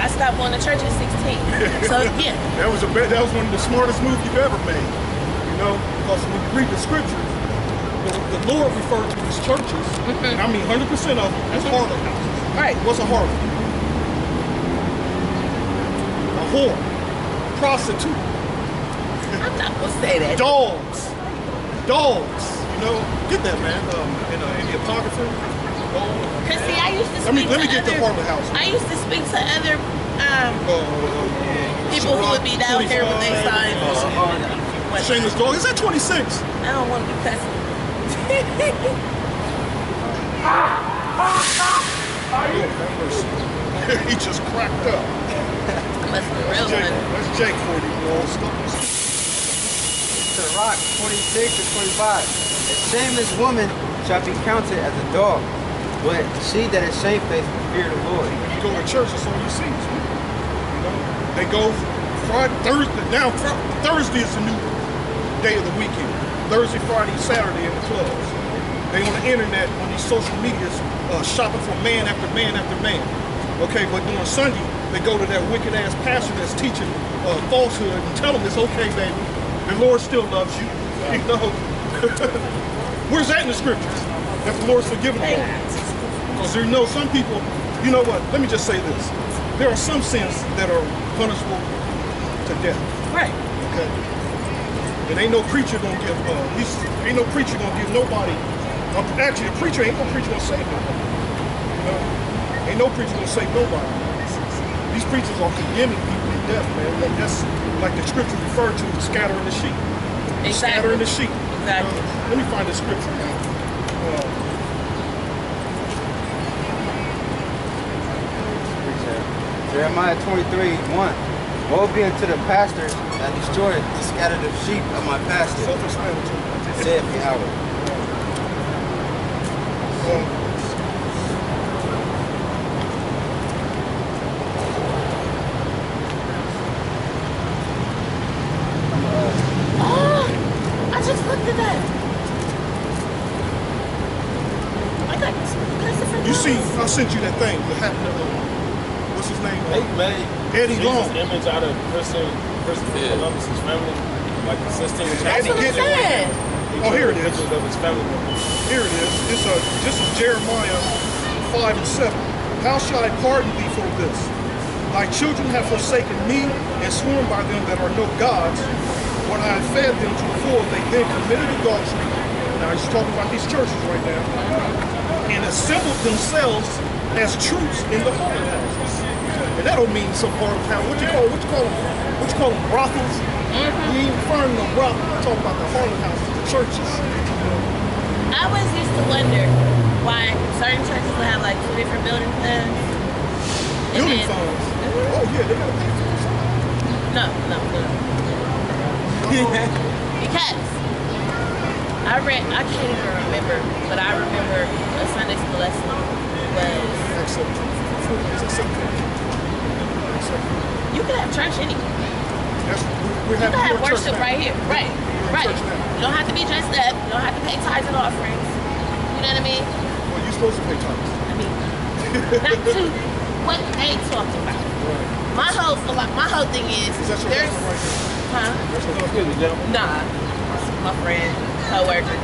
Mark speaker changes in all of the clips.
Speaker 1: I stopped going to church at 16. So yeah,
Speaker 2: That was a that was one of the smartest moves you've ever made. You know, because when you read the scriptures, the, the Lord referred to these churches, and I mean 100% of them, as harlot houses.
Speaker 1: right.
Speaker 2: What's a harlot? A whore, prostitute,
Speaker 1: I'm not gonna say that.
Speaker 2: dogs, dogs. You know, get that man. Um, in, uh, in the apocrypha. Dog.
Speaker 1: Cause see, I used to
Speaker 2: Let me-
Speaker 1: speak
Speaker 2: let me
Speaker 1: to
Speaker 2: get the apartment house.
Speaker 1: I used to speak to other um,
Speaker 2: Uh,
Speaker 1: people who would be down here with their signs. What-
Speaker 2: Shameless dog. Is that 26?
Speaker 1: I don't want to be cussing.
Speaker 2: he just cracked up.
Speaker 1: Must be real
Speaker 2: Jake,
Speaker 1: one.
Speaker 2: that's Jake for you, bro. Stop.
Speaker 3: to the rock, 26 to 25. A shameless woman shall be counted as a dog, but she that is shamefaced will fear the Lord.
Speaker 2: When you go to church, that's all you see. You know, they go Friday, Thursday. Now Thursday is the new day of the weekend. Thursday, Friday, Saturday in the clubs. They on the internet, on these social medias, uh, shopping for man after man after man. Okay, but on Sunday, they go to that wicked ass pastor that's teaching uh, falsehood and tell them it's okay, baby. The Lord still loves you. You know. Where's that in the scriptures? That the Lord's forgiven. Because you know some people, you know what? Let me just say this. There are some sins that are punishable to death.
Speaker 1: Right.
Speaker 2: Okay. And ain't no preacher gonna give. Uh, he's, ain't no preacher gonna give nobody. Actually, a preacher ain't no preacher gonna save nobody. You know, ain't no preacher gonna save nobody. These preachers are condemning people to death, man. Like that's like the scripture referred to, scattering the sheep. Scattering the sheep.
Speaker 1: Exactly.
Speaker 2: Uh, let me find the scripture. Uh,
Speaker 3: Jeremiah 23, 1. Woe be unto the pastors that destroy and scatter the sheep of my pasture,
Speaker 2: self-explanatory.
Speaker 3: saith Yahweh.
Speaker 1: I just looked at that. I got Christopher
Speaker 2: You see, I sent you that thing. What happened to uh, what's his name?
Speaker 4: They
Speaker 2: Uh,
Speaker 4: made
Speaker 2: Eddie Long.
Speaker 4: image out of Christian, Christopher
Speaker 5: Yeah.
Speaker 4: Columbus's family. Like the Sistine
Speaker 1: That's what I said.
Speaker 2: Oh, here it is.
Speaker 4: Of his family members.
Speaker 2: Here it is. It's uh, this is Jeremiah five and seven. How shall I pardon thee for this? Thy children have forsaken me and sworn by them that are no gods. When I had fed them to the full, they then committed adultery. Now he's talking about these churches right now, and assembled themselves as troops in the harlot houses. And that don't mean some part of town. What you call what you call them? What you call them brothels? Mm-hmm. We ain't referring to brothels. We're talking about the harlot houses, the churches.
Speaker 1: I always used to wonder why certain churches would have like two different building plans.
Speaker 2: Building
Speaker 1: then-
Speaker 2: funds. Oh yeah, they gotta pay for it.
Speaker 1: No, no, no. because I read, I can't even remember, but I remember a Sunday school lesson was
Speaker 2: Except, except, except,
Speaker 1: you can have church anywhere.
Speaker 2: that's, we're
Speaker 1: You can have worship right here. Right, right. You don't have to be dressed up. You don't have to pay tithes and offerings. You know what I mean?
Speaker 2: Well, you're supposed to pay tithes.
Speaker 1: I mean, not to what they talked about. My whole my whole thing is
Speaker 2: Is that your
Speaker 1: there's
Speaker 2: husband right there?
Speaker 1: huh?
Speaker 2: That's your
Speaker 4: Excuse
Speaker 2: husband.
Speaker 4: me, gentlemen.
Speaker 1: Nah, my friend, coworker.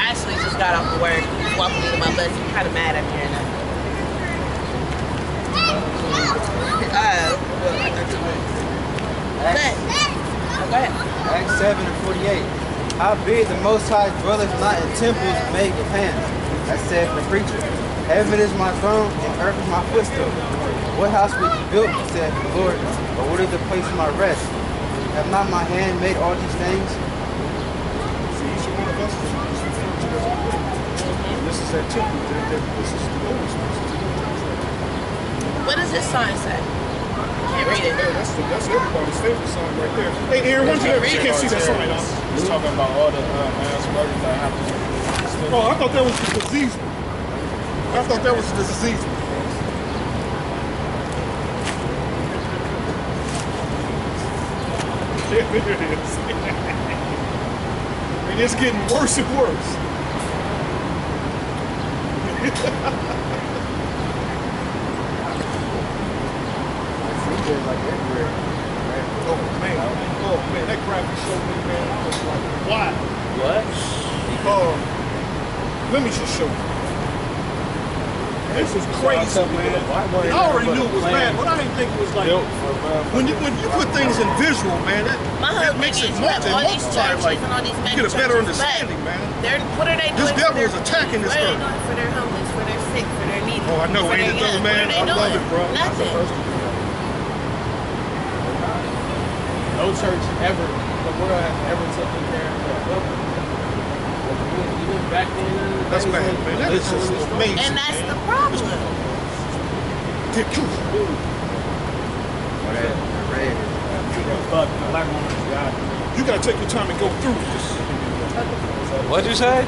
Speaker 1: Actually, just got off of work. Walking into my bus. He's kind of mad at me right now. Uh, but go ahead.
Speaker 3: Acts 7 and 48. Howbeit the Most High dwelleth not in temples made with hands, as said the preacher. Heaven is my throne, and earth is my footstool. What house would you build, said the Lord, or what is the place of my rest? Have not my hand made all these things?
Speaker 2: See, each one of us is is referred to as a building. This is that temple. That, that, this is the Holy
Speaker 1: What does this sign say? Can't read it.
Speaker 2: Yeah, that's, the, that's everybody's favorite sign right there. Hey, Aaron, why don't you, can't see that sign, huh?
Speaker 4: He's talking about all the uh, mass murders that happened.
Speaker 2: Oh, I thought that was the disease one. I thought that was the disease one. Yeah, there it is. and it's getting worse and worse.
Speaker 3: military like everywhere. Right?
Speaker 2: Oh man, oh man, that graphic showed me, man. I was like, wow.
Speaker 5: What?
Speaker 2: Uh, let me just show you. This is crazy, man. I already knew it was bad, but I didn't think it was like
Speaker 4: Built for uh,
Speaker 2: when you when you put things in visual, man. That, that makes it multi
Speaker 1: all these
Speaker 2: multiply. Like
Speaker 1: and all these
Speaker 2: you get a better understanding, man.
Speaker 1: They're what are they doing?
Speaker 2: This devil is attacking this
Speaker 1: What are they
Speaker 2: earth.
Speaker 1: for their homeless, for their sick, for their needy?
Speaker 2: Oh, I know, ain't it though, man?
Speaker 1: What are they
Speaker 2: I love it, bro.
Speaker 1: Nothing.
Speaker 2: first
Speaker 4: no church ever in the world has ever taken care of that. Even back then,
Speaker 2: That's bad,
Speaker 4: when
Speaker 2: man. That is
Speaker 4: religion
Speaker 2: just
Speaker 4: was
Speaker 2: amazing.
Speaker 1: And that's the problem.
Speaker 3: Red, red.
Speaker 4: Fuck, the black woman is God.
Speaker 2: You gotta take your time and go through this.
Speaker 5: What'd you say?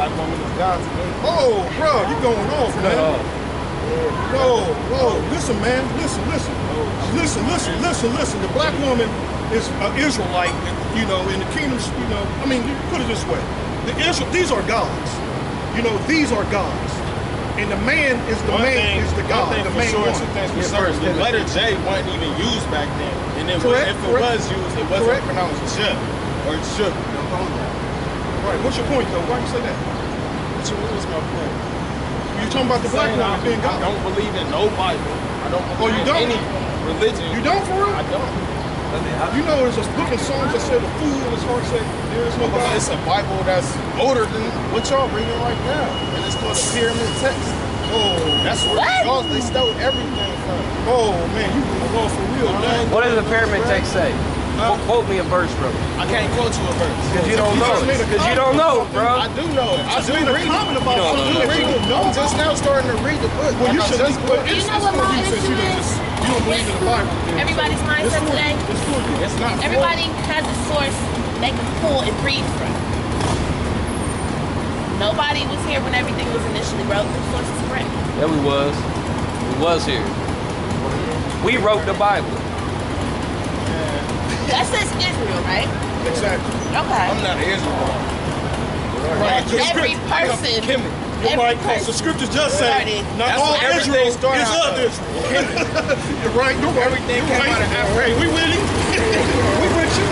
Speaker 4: Black woman is God to me.
Speaker 2: Oh, bro, you going off, man. Whoa, whoa, listen, man, listen, listen, listen, listen, listen, listen. The black woman is an Israelite, you know, in the kingdoms, you know. I mean, put it this way: the Israel, these are gods. You know, these are gods, and the man is the
Speaker 4: One
Speaker 2: man
Speaker 4: thing,
Speaker 2: is the
Speaker 4: one
Speaker 2: god,
Speaker 4: thing
Speaker 2: the
Speaker 4: for
Speaker 2: main
Speaker 4: sure,
Speaker 2: one.
Speaker 4: two things for
Speaker 3: Yeah,
Speaker 4: certain.
Speaker 3: first,
Speaker 4: The letter J wasn't even used back then. And it
Speaker 2: Correct,
Speaker 4: was, if it
Speaker 2: correct.
Speaker 4: was used, it wasn't
Speaker 2: Correct.
Speaker 4: pronounced shook or shook.
Speaker 2: Right. What's your point, though? Why you say that?
Speaker 4: So what was my point?
Speaker 2: You talking about the black
Speaker 4: Saying
Speaker 2: woman
Speaker 4: I,
Speaker 2: being
Speaker 4: I
Speaker 2: God?
Speaker 4: don't believe in no Bible. I don't
Speaker 2: Oh,
Speaker 4: believe
Speaker 2: you
Speaker 4: in
Speaker 2: don't?
Speaker 4: any religion.
Speaker 2: You don't for real?
Speaker 4: I don't.
Speaker 2: You know, there's a book in Psalms that said, "A fool in his heart said, there is no
Speaker 4: But
Speaker 2: God."
Speaker 4: it's a Bible that's older than what y'all reading right now. And it's called the Pyramid Text.
Speaker 2: Oh,
Speaker 4: That's where
Speaker 1: What?
Speaker 4: they stole, they stole everything from.
Speaker 2: oh man, you going off for real, man.
Speaker 5: What does the pyramid text say? Qu- quote me a verse bro.
Speaker 4: I can't quote you a verse.
Speaker 5: Cause you don't
Speaker 2: You
Speaker 5: know.
Speaker 2: just
Speaker 5: Cause you don't know, bro.
Speaker 4: I do know it. I
Speaker 2: Just
Speaker 4: do
Speaker 2: made a
Speaker 4: read
Speaker 2: comment
Speaker 4: it.
Speaker 2: about
Speaker 5: You don't
Speaker 2: something
Speaker 5: know
Speaker 2: that
Speaker 5: that.
Speaker 2: you don't know.
Speaker 4: I'm just now starting to read the book.
Speaker 2: Well, you
Speaker 4: Like I
Speaker 2: should.
Speaker 4: just
Speaker 2: But
Speaker 4: read it.
Speaker 1: You know what my
Speaker 2: you since you don't
Speaker 1: issue
Speaker 2: just you don't believe in the Bible.
Speaker 1: Everybody's
Speaker 2: It's
Speaker 1: mindset
Speaker 2: for
Speaker 1: today.
Speaker 2: It's for you.
Speaker 4: It's not for-
Speaker 1: Everybody has a source they can pull and read from. Nobody was here when everything was initially wrote. The source is correct.
Speaker 5: Yeah, we was. We was here. We wrote the Bible.
Speaker 1: That says Israel, right?
Speaker 2: Exactly.
Speaker 1: Okay.
Speaker 4: I'm not an Israelite.
Speaker 2: Right.
Speaker 1: Every
Speaker 2: script-
Speaker 1: person.
Speaker 2: Right, because the scriptures just say not
Speaker 4: That's
Speaker 2: all Israel is of. Israel. you're right. Right.
Speaker 4: Everything
Speaker 2: you're
Speaker 4: came
Speaker 2: right.
Speaker 4: out of Africa.
Speaker 2: Hey, we with him. we with you.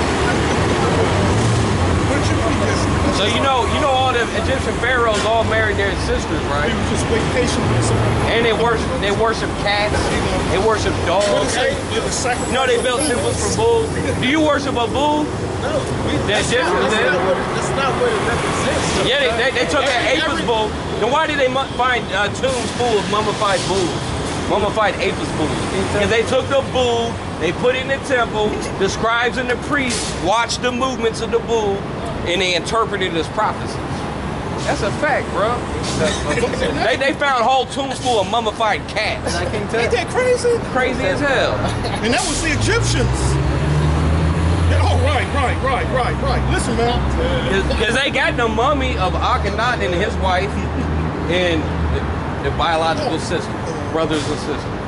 Speaker 2: With you. We just,
Speaker 5: So you know, you know all the Egyptian pharaohs all married their sisters,
Speaker 2: we
Speaker 5: right?
Speaker 2: was just wait patiently.
Speaker 5: And they worship, they worship cats. They worship dogs.
Speaker 2: is it? It was sacrifice
Speaker 5: You know they built temples for bulls. Do you worship a bull?
Speaker 4: No, we,
Speaker 5: The
Speaker 4: that's,
Speaker 5: Egyptians
Speaker 4: not, that's, not what, it- that's not what it represents.
Speaker 5: Yeah, they, they, they took an
Speaker 4: Every-
Speaker 5: Apis bull. Then why did they mu- find uh, tombs full of mummified bulls? Mummified Apis bulls. Because they took the bull, they put it in the temple, the scribes and the priests watched the movements of the bull, and they interpreted it as prophecies. That's a fact, bro. they, they found whole tombs full of mummified cats.
Speaker 3: I can't tell.
Speaker 2: Ain't that crazy?
Speaker 5: Crazy as hell.
Speaker 2: And that was the Egyptians. Oh, right, right, right, right, right. Listen, man.
Speaker 5: Because they got the mummy of Akhenaten and his wife and the, the biological sister, brothers and sisters.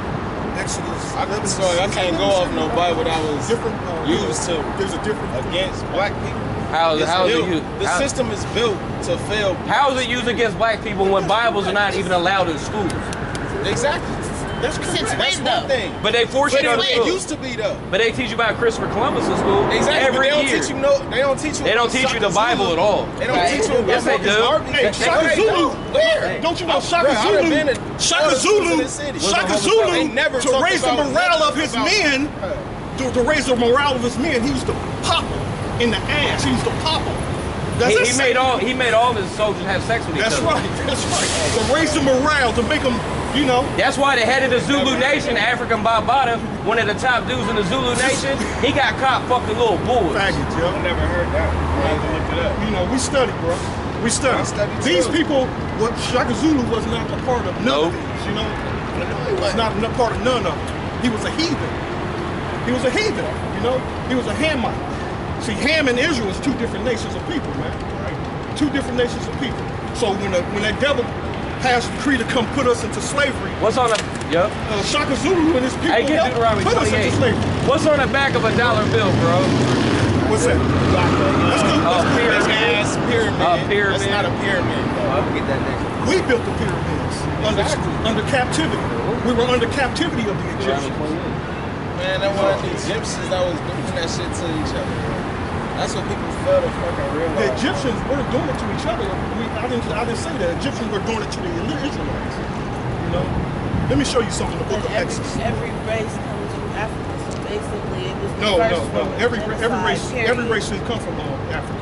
Speaker 2: Exodus.
Speaker 4: I, so I can't go off no Bible that was
Speaker 2: different. Uh,
Speaker 4: used to
Speaker 2: There's a different.
Speaker 4: against black people.
Speaker 5: How is,
Speaker 4: It's
Speaker 5: how is
Speaker 4: built-
Speaker 5: it used?
Speaker 4: the
Speaker 5: how-
Speaker 4: system is built to fail.
Speaker 5: How is it used against black people when Bibles are not even allowed in schools?
Speaker 4: Exactly.
Speaker 2: That's
Speaker 1: Since
Speaker 2: correct.
Speaker 4: That's
Speaker 1: when
Speaker 4: one
Speaker 1: though?
Speaker 4: thing.
Speaker 5: But they force
Speaker 4: But
Speaker 5: you to
Speaker 4: it,
Speaker 5: go to
Speaker 4: it used to be though.
Speaker 5: But they teach you about Christopher Columbus in school
Speaker 4: Exactly.
Speaker 5: every
Speaker 4: but they don't
Speaker 5: year.
Speaker 4: teach you no. They don't teach you.
Speaker 5: They don't
Speaker 4: about
Speaker 5: teach you the Bible
Speaker 4: Zulu.
Speaker 5: at all.
Speaker 4: They don't
Speaker 1: Right.
Speaker 4: teach you about
Speaker 5: Yes, they do.
Speaker 2: Hey,
Speaker 5: They-
Speaker 2: Shaka
Speaker 5: they-
Speaker 2: Zulu.
Speaker 4: Where?
Speaker 2: Don't you know Shaka
Speaker 4: I'd
Speaker 2: Zulu?
Speaker 4: in
Speaker 2: Shaka
Speaker 4: all the schools in
Speaker 2: Zulu. Shaka Zulu.
Speaker 4: never
Speaker 2: To raise the morale of his men. To, to raise the morale of his men, he used to pop them in the ass. He used to pop them. That's
Speaker 5: He, he made all he made all his soldiers have sex with each
Speaker 2: That's
Speaker 5: other.
Speaker 2: right. That's right. To raise the morale, to make them, you know.
Speaker 5: That's why the head of the Zulu Nation, Afrika Bambaataa, one of the top dudes in the Zulu Nation, he got caught fucking little bulls.
Speaker 2: Faggots, yo.
Speaker 4: I never heard that. I had to look it up.
Speaker 2: You know, we study, bro. We study.
Speaker 4: I study
Speaker 2: These
Speaker 4: too.
Speaker 2: people, what Shaka Zulu was not a part of none
Speaker 5: Nope.
Speaker 2: these, you know? He was not a part of none of them. He was a heathen. He was a heathen, you know? He was a Hamite. See, Ham and Israel is two different nations of people, man. Two different nations of people. So when, the, when that devil passed the decree to come put us into slavery,
Speaker 5: What's on the yep?
Speaker 2: uh, Shaka Zulu and his people
Speaker 5: Hey, get
Speaker 2: helped
Speaker 5: Deuteronomy
Speaker 2: put us into slavery.
Speaker 5: What's on the back of a dollar bill, bro?
Speaker 2: What's that? Let's go. Let's go.
Speaker 5: pyramid.
Speaker 4: Ass pyramid.
Speaker 5: A pyramid.
Speaker 4: That's not a pyramid. though.
Speaker 3: I'll get that next.
Speaker 2: We built the pyramids under,
Speaker 4: Exactly.
Speaker 2: under captivity. We were under captivity of the Egyptians.
Speaker 4: man. That wasn't the Egyptians that was doing that shit to each other. That's what people fail to fucking
Speaker 2: The. Egyptians were doing it to each other. We, I didn't. I didn't say that. Egyptians were doing it to the Israelites. You know. Let me show you something in the book of
Speaker 1: Every,
Speaker 2: Exodus.
Speaker 1: every race comes from Africa, so basically it was the
Speaker 2: No,
Speaker 1: first
Speaker 2: no, no. Every every race
Speaker 1: period.
Speaker 2: every race didn't come from uh, Africa.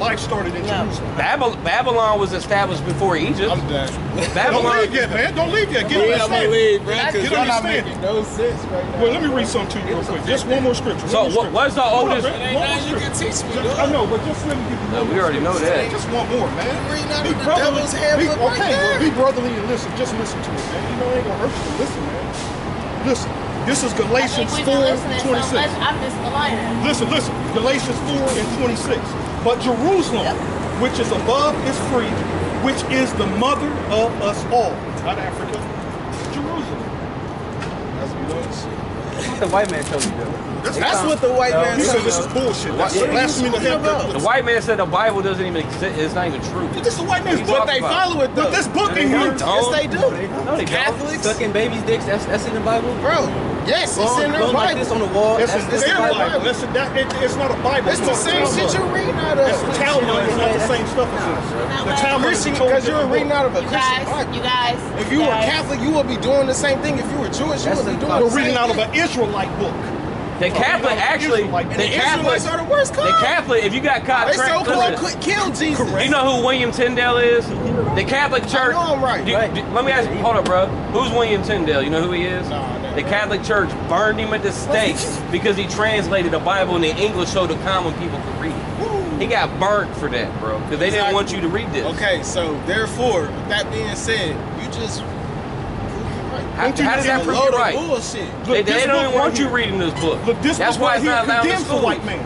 Speaker 2: Life started in
Speaker 1: No.
Speaker 2: Jerusalem.
Speaker 5: Babylon, Babylon was established before Egypt.
Speaker 4: I'm done.
Speaker 2: Don't leave yet, man. Don't leave yet. Get
Speaker 4: Yeah, I'm gonna leave, bro,
Speaker 1: Get
Speaker 4: because y'all not
Speaker 2: understanding.
Speaker 4: making no sense right now.
Speaker 2: Well, let me read something to you real quick. Just one more scripture.
Speaker 5: So
Speaker 2: one more
Speaker 5: what- what's the
Speaker 2: scripture. Hold on, man.
Speaker 4: Ain't
Speaker 2: One more
Speaker 4: nothing you can teach me,
Speaker 2: Just- I know, but just let me give you
Speaker 5: No, we already know that.
Speaker 2: Just one more, man.
Speaker 4: reading
Speaker 2: Be brotherly.
Speaker 4: devil's handbook
Speaker 2: Be-
Speaker 4: right
Speaker 2: okay,
Speaker 4: there.
Speaker 2: well, be brotherly and listen. Just listen to it, man. You know, it ain't gonna hurt you to listen, man. Listen. This is Galatians
Speaker 1: we've
Speaker 2: 4
Speaker 1: been listening so
Speaker 2: 26.
Speaker 1: much, I missed the.
Speaker 2: Listen, listen. Galatians 4 and 26. But Jerusalem,
Speaker 1: Yep.
Speaker 2: which is above, is free, which is the mother of us all. Not Africa. Jerusalem.
Speaker 4: That's bullshit.
Speaker 3: The white man told you that.
Speaker 4: That's what the white man
Speaker 2: He said
Speaker 4: told
Speaker 2: this is bullshit. That's
Speaker 4: What are you
Speaker 2: blasphemy to
Speaker 4: talking
Speaker 2: him.
Speaker 5: The white man said the Bible doesn't even exist. It's not even true.
Speaker 2: But This is the white man's
Speaker 5: What
Speaker 2: book.
Speaker 5: are you
Speaker 4: they
Speaker 5: about?
Speaker 4: follow it though.
Speaker 2: But this book
Speaker 5: They
Speaker 2: in here.
Speaker 5: don't.
Speaker 4: Yes, they do.
Speaker 5: No, they don't.
Speaker 4: Catholics,
Speaker 3: Sucking babies' dicks, that's, that's in the Bible?
Speaker 4: bro. Yes, it's in their
Speaker 3: going like this on the wall,
Speaker 2: It's,
Speaker 3: that's,
Speaker 2: it's
Speaker 3: that's
Speaker 2: their
Speaker 3: the
Speaker 2: Bible.
Speaker 3: Bible.
Speaker 2: That's that, it, it's not a Bible.
Speaker 4: It's the same
Speaker 2: Talmud.
Speaker 4: shit you're reading out of.
Speaker 2: It's the
Speaker 4: of.
Speaker 2: Talmud. It's not the same stuff as
Speaker 1: You
Speaker 2: this. The? Talmud is
Speaker 4: Christian,
Speaker 2: a totally
Speaker 4: because you're reading out of a
Speaker 1: You
Speaker 4: Christian
Speaker 1: guys,
Speaker 4: Bible.
Speaker 1: you guys.
Speaker 4: If you were. Catholic, you would be doing the same thing. If you were Jewish, you would be doing
Speaker 3: the
Speaker 4: doing
Speaker 3: Bible.
Speaker 4: the
Speaker 2: We're reading out of an Israelite book.
Speaker 5: The Catholic actually, the Catholic,
Speaker 4: are the worst
Speaker 5: the. Catholic. If you got caught,
Speaker 4: They so called could kill Jesus.
Speaker 2: Correct.
Speaker 5: you know who William Tyndale is? The Catholic Church.
Speaker 4: know I'm right.
Speaker 5: Do-
Speaker 3: Right.
Speaker 5: do- let me ask you. Hold up, bro. Who's William Tyndale? You know who he is?
Speaker 4: Nah, nah.
Speaker 5: the Catholic Church burned him at the stake because he translated the Bible into English so the common people could read it. He got burnt for that, bro, because they didn't want you to read this.
Speaker 4: Okay, so therefore, with that being said, you just
Speaker 5: How,
Speaker 2: Don't you
Speaker 5: how does that
Speaker 2: think
Speaker 5: prove you
Speaker 4: of
Speaker 5: right?
Speaker 4: bullshit.
Speaker 5: They,
Speaker 2: Look,
Speaker 5: they
Speaker 2: this
Speaker 5: don't even
Speaker 2: right
Speaker 5: want you reading this book.
Speaker 2: Look, this
Speaker 5: That's
Speaker 2: book
Speaker 5: why
Speaker 2: right
Speaker 5: it's not allowed in
Speaker 2: condemns the white man.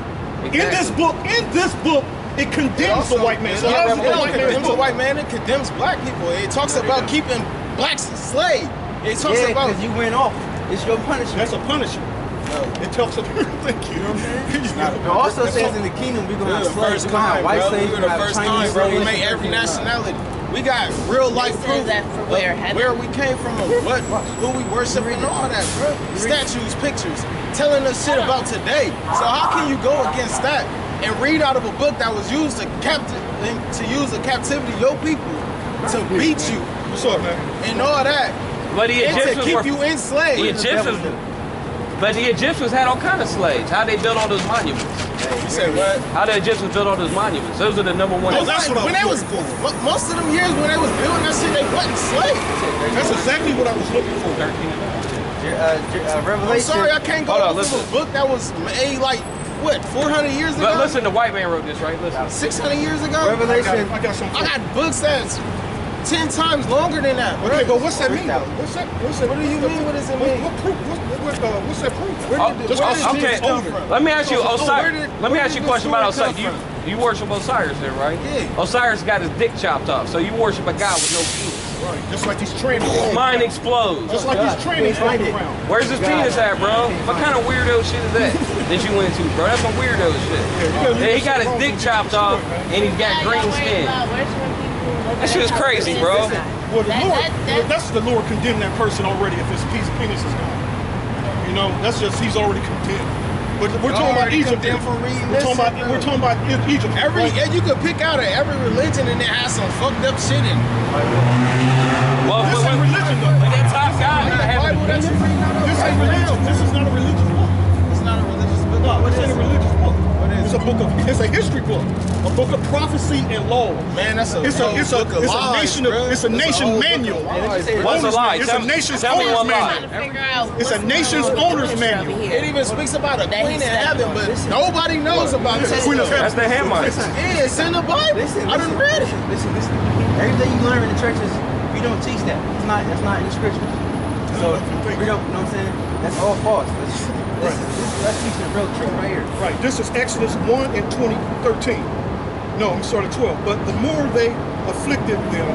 Speaker 2: In this book, in this book, it condemns the white man. So
Speaker 4: it
Speaker 2: how's
Speaker 4: don't-
Speaker 2: the
Speaker 4: it don't
Speaker 2: white
Speaker 4: the white man. It condemns black people. It talks about keeping blacks enslaved. It talks
Speaker 3: Yeah,
Speaker 4: about
Speaker 3: because you went off. It's your punishment.
Speaker 2: That's a punishment. Oh. It tells us. Thank you.
Speaker 3: It also says in the kingdom we're gonna
Speaker 4: were
Speaker 3: have slaves.
Speaker 4: first
Speaker 3: We're gonna have white slaves.
Speaker 4: We were
Speaker 3: we're
Speaker 4: the
Speaker 3: gonna have
Speaker 4: first
Speaker 3: Chinese
Speaker 4: time, bro. We
Speaker 3: slaves,
Speaker 4: made every
Speaker 3: we're gonna have-
Speaker 4: nationality. We got real life
Speaker 1: says
Speaker 4: proof
Speaker 1: that for
Speaker 4: of
Speaker 1: where? Heaven?
Speaker 4: where we came from, what, who we worship, and all that, bro. Statues, pictures, telling us shit about today. So how can you go against that and read out of a book that was used to captive to use a captivity your people to beat you
Speaker 2: What's up, man?
Speaker 4: and all that,
Speaker 5: But the
Speaker 4: and to keep
Speaker 5: were,
Speaker 4: you enslaved?
Speaker 5: the Egyptians, but the Egyptians had all kind of slaves. How they built all those monuments?
Speaker 4: You said what?
Speaker 5: How the Egyptians built all those monuments? Those are the number one.
Speaker 2: Oh, that's what I
Speaker 4: when
Speaker 2: was
Speaker 4: they was
Speaker 2: looking for.
Speaker 4: most of them years when they was building that shit, they wasn't slaves.
Speaker 2: That's exactly what I was looking for.
Speaker 3: Je- uh, Je- uh,
Speaker 4: I'm
Speaker 3: Revelation.
Speaker 4: sorry, I can't go
Speaker 5: Hold on,
Speaker 4: off of
Speaker 5: listen.
Speaker 4: a book that was made like what 400 years ago,
Speaker 5: But listen, the white man wrote this, right? Listen.
Speaker 4: 600 years ago.
Speaker 2: I got,
Speaker 3: Revelation.
Speaker 2: I got some.
Speaker 4: I got books that's 10 times longer than that. bro.
Speaker 2: Okay, but what's that mean? What's that? What's that?
Speaker 4: What do you mean? What does it mean?
Speaker 2: what proof? What, what, uh, what's that proof?
Speaker 4: Where
Speaker 5: Oh,
Speaker 2: just-
Speaker 4: where did
Speaker 5: okay.
Speaker 4: come from?
Speaker 5: Let me ask you,
Speaker 4: So- so
Speaker 5: Osiris.
Speaker 4: where did-
Speaker 5: let me ask you a question about Osiris. You you worship Osiris, then, right?
Speaker 4: Yeah.
Speaker 5: Osiris got his dick chopped off, so you worship a god with no penis.
Speaker 2: Right, just like these trannies.
Speaker 5: Mine explodes.
Speaker 2: Just like these trannies
Speaker 3: Find
Speaker 2: walking around.
Speaker 5: Where's his penis at, bro? What kind of weirdo shit is that that you went to, bro? That's some weirdo shit. Yeah, he got his dick chopped off, and he's got green
Speaker 1: y'all
Speaker 5: skin.
Speaker 1: About worshiping people looking
Speaker 5: That shit
Speaker 1: at
Speaker 5: is crazy, bro.
Speaker 2: Well, the
Speaker 1: That-
Speaker 2: Lord,
Speaker 1: that- that-
Speaker 2: that's the Lord condemned that person already if his piece, penis is gone. You know, that's just he's already condemned. But we're talking about
Speaker 4: Already
Speaker 2: Egypt.
Speaker 4: condemned for reading
Speaker 2: We're talking about we're talking about Egypt.
Speaker 4: Every
Speaker 2: right?
Speaker 4: and you could pick out of every religion and it has some fucked up shit in it.
Speaker 5: Well,
Speaker 2: This
Speaker 5: but
Speaker 2: ain't religion though.
Speaker 5: when that top guy,
Speaker 4: Bible that you reading out
Speaker 2: This ain't religion. This is not a religious book.
Speaker 4: It's not a religious book.
Speaker 2: No,
Speaker 4: What
Speaker 2: this
Speaker 4: is
Speaker 2: ain't a
Speaker 4: it?
Speaker 2: religious book.
Speaker 4: What is
Speaker 2: It's a book of it's a history book. A book of prophecy and law.
Speaker 4: Man, that's a
Speaker 2: It's a
Speaker 4: whole
Speaker 2: it's a
Speaker 4: book of
Speaker 2: it's a nation
Speaker 4: bruh.
Speaker 2: of it's a
Speaker 4: That's
Speaker 2: nation
Speaker 4: whole
Speaker 2: manual.
Speaker 4: lies,
Speaker 3: Hey,
Speaker 4: bruh.
Speaker 5: What's a lie?
Speaker 2: It's a nation's owner's
Speaker 5: one lie.
Speaker 1: trying
Speaker 2: manual.
Speaker 1: to figure out
Speaker 2: It's a nation's
Speaker 1: going on with
Speaker 2: owner's manual.
Speaker 4: It even speaks about a queen in heaven, but nobody knows about
Speaker 2: Yeah,
Speaker 4: this.
Speaker 2: Queen of
Speaker 4: stuff.
Speaker 5: That's the Hamites.
Speaker 4: Yeah, it's in the Bible. I done
Speaker 3: listen,
Speaker 4: read it.
Speaker 3: listen, listen, listen. Everything you learn in the churches, we don't teach that. It's not. That's not in the scriptures. So we don't. You know what I'm saying? That's all false. This, this, this, that's teaching the real truth right here.
Speaker 2: Right. This is Exodus 1 and 20, 13. No, I'm sorry, 12. But the more they afflicted them,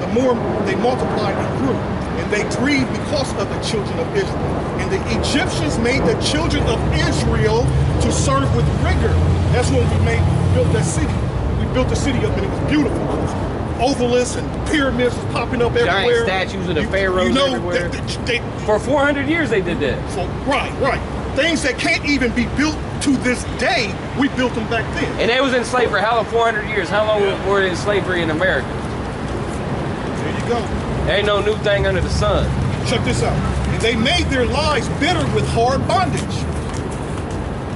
Speaker 2: the more they multiplied and grew. And they grieved because of the children of Israel. And the Egyptians made the children of Israel to serve with rigor. That's when we made built that city. We built the city up and it was beautiful. obelisks and pyramids was popping up
Speaker 5: Giant
Speaker 2: everywhere.
Speaker 5: statues of the pharaohs
Speaker 2: You know,
Speaker 5: everywhere.
Speaker 2: They, they,
Speaker 5: For 400 years they did that.
Speaker 2: so, right, right. Things that can't even be built to this day, we built them back then.
Speaker 5: And they was in slavery how long? 400 years. How long
Speaker 2: Yeah.
Speaker 5: were they in slavery in America?
Speaker 2: There you go.
Speaker 5: There ain't no new thing under the sun.
Speaker 2: Check this out. And they made their lives bitter with hard bondage.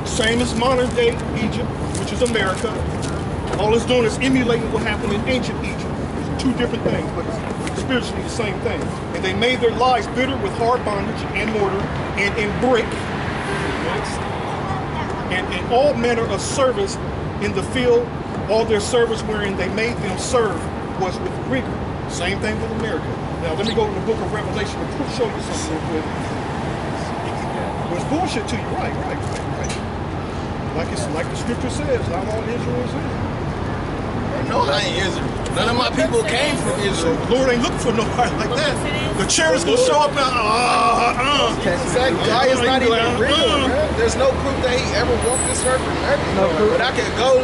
Speaker 2: Same as modern day Egypt, which is America. All it's doing is emulating what happened in ancient Egypt. It's two different things, but it's spiritually the same thing. And they made their lives bitter with hard bondage and mortar and in brick. And in all manner of service in the field, all their service wherein they made them serve was with rigor. Same thing with America. Now let me go to the book of Revelation and show you something real quick. It was bullshit to you, right, right, right, right. Like it's like the scripture says, not all Israel is Israel.
Speaker 4: No, I ain't Israel. None of my people came from Israel.
Speaker 2: the Lord ain't looking for nobody like that. The chair's gonna show up now. Uh, uh,
Speaker 4: That guy is not even real, man. There's no proof that he ever walked this earth from everything.
Speaker 3: No proof.
Speaker 4: But I can go,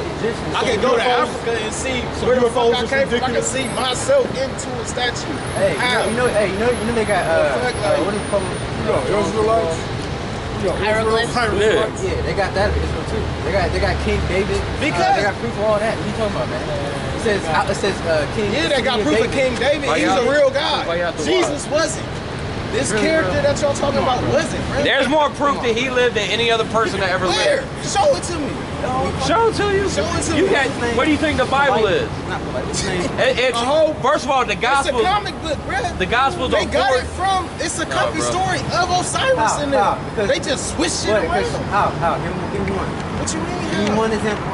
Speaker 4: I can go to Africa and see where the
Speaker 2: UFOs
Speaker 4: fuck I came from. I can
Speaker 2: ridiculous.
Speaker 4: see myself into a statue.
Speaker 3: Hey, you know, hey, you know, you know they got uh,
Speaker 4: Fuck,
Speaker 3: uh
Speaker 4: like-
Speaker 3: what do you call them?
Speaker 2: Israelites.
Speaker 1: Hieroglyphs.
Speaker 2: Hieroglyphs.
Speaker 3: Yeah, they got that in Israel too. They got they got King David. uh,
Speaker 4: Because-
Speaker 3: they got proof of all that. What you talking about, man? It says uh, it says uh, King.
Speaker 4: Yeah, they got
Speaker 3: King
Speaker 4: proof of King David. He's a real
Speaker 5: why y'all
Speaker 4: God. Jesus wasn't. This
Speaker 3: Really
Speaker 4: character
Speaker 3: real.
Speaker 4: that y'all talking about wasn't, bro.
Speaker 5: There's more proof that he lived than any other person that ever
Speaker 4: Where?
Speaker 5: lived.
Speaker 4: Show it to me.
Speaker 5: Show it to you.
Speaker 4: Show it to
Speaker 5: you
Speaker 4: me.
Speaker 5: got, what do you think the Bible is?
Speaker 3: Not like what's his name?
Speaker 5: It, it's
Speaker 4: A whole-
Speaker 5: first of all the gospel.
Speaker 4: It's a
Speaker 5: gospel.
Speaker 4: comic book, bro.
Speaker 5: The gospel.
Speaker 4: They
Speaker 5: are
Speaker 4: got
Speaker 5: four-
Speaker 4: it from. It's a copy
Speaker 5: bro.
Speaker 4: story of Osiris
Speaker 3: How?
Speaker 4: in there.
Speaker 3: How? Because-
Speaker 4: they just switch it
Speaker 3: What?
Speaker 4: around.
Speaker 3: Because- How? How? Give me, give me one.
Speaker 4: What you mean?
Speaker 3: Give me one example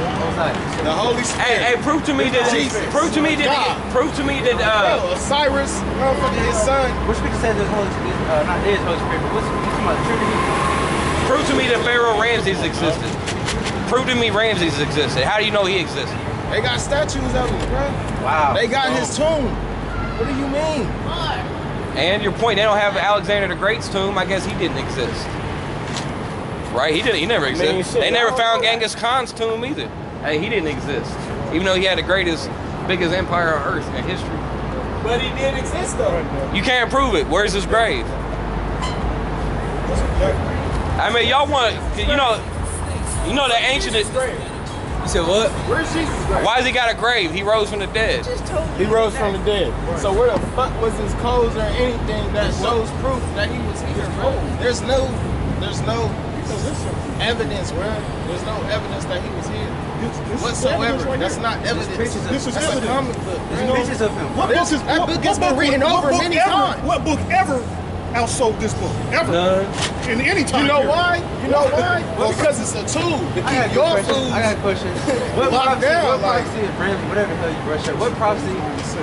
Speaker 3: how it's from Osiris.
Speaker 4: The Holy Spirit.
Speaker 5: Hey, hey, prove to me that
Speaker 4: Jesus.
Speaker 5: prove to me that
Speaker 4: God.
Speaker 5: prove to me that uh
Speaker 4: Bro, Osiris, motherfucker, his son.
Speaker 3: Which scripture says there's Holy Spirit? Uh, not his Holy Spirit, but what's you talking about Trinity?
Speaker 5: prove to me that Pharaoh Ramses existed. Prove to me Ramses existed. How do you know he existed?
Speaker 4: They got statues of him, bro.
Speaker 3: Wow.
Speaker 4: They got his tomb. What do you mean?
Speaker 5: And your point, they don't have Alexander the Great's tomb. I guess he didn't exist. Right? He didn't. He never existed.
Speaker 4: shit,
Speaker 5: they never found
Speaker 4: know.
Speaker 5: Genghis Khan's tomb either. Hey, he didn't exist, even though he had the greatest, biggest empire on earth in history.
Speaker 4: But he did exist though.
Speaker 5: You can't prove it. Where's his grave? I mean, y'all want, you know, you know the ancient. You said what?
Speaker 4: Where's Jesus' grave?
Speaker 5: Why has he got a grave? He rose from the dead.
Speaker 4: He rose from the dead. So where the fuck was his clothes or anything that shows proof that he was here, bro? There's no, there's no evidence, bro. There's no evidence that he was here
Speaker 2: This, this
Speaker 4: whatsoever.
Speaker 2: right
Speaker 4: That's
Speaker 2: here.
Speaker 4: not evidence.
Speaker 3: pictures
Speaker 2: This is
Speaker 4: That's a
Speaker 2: evidence.
Speaker 4: comic book.
Speaker 3: There's
Speaker 4: bro.
Speaker 3: pictures of him.
Speaker 2: What
Speaker 4: There's-
Speaker 2: book is
Speaker 4: that
Speaker 2: what,
Speaker 4: book
Speaker 2: what
Speaker 4: has been written
Speaker 2: what
Speaker 4: over
Speaker 2: book
Speaker 4: many
Speaker 2: ever,
Speaker 4: times.
Speaker 2: What book ever outsold this book? Ever.
Speaker 5: None.
Speaker 2: In any time.
Speaker 4: You know
Speaker 2: period.
Speaker 4: why? You know why? well, because it's a tool to
Speaker 3: I got
Speaker 4: keep your
Speaker 3: question.
Speaker 4: food.
Speaker 3: I got a question. What prophecy?
Speaker 4: down,
Speaker 3: What
Speaker 4: like-
Speaker 3: prophecy is Ramsey? Whatever the hell you brush up. What prophecy?
Speaker 2: Romans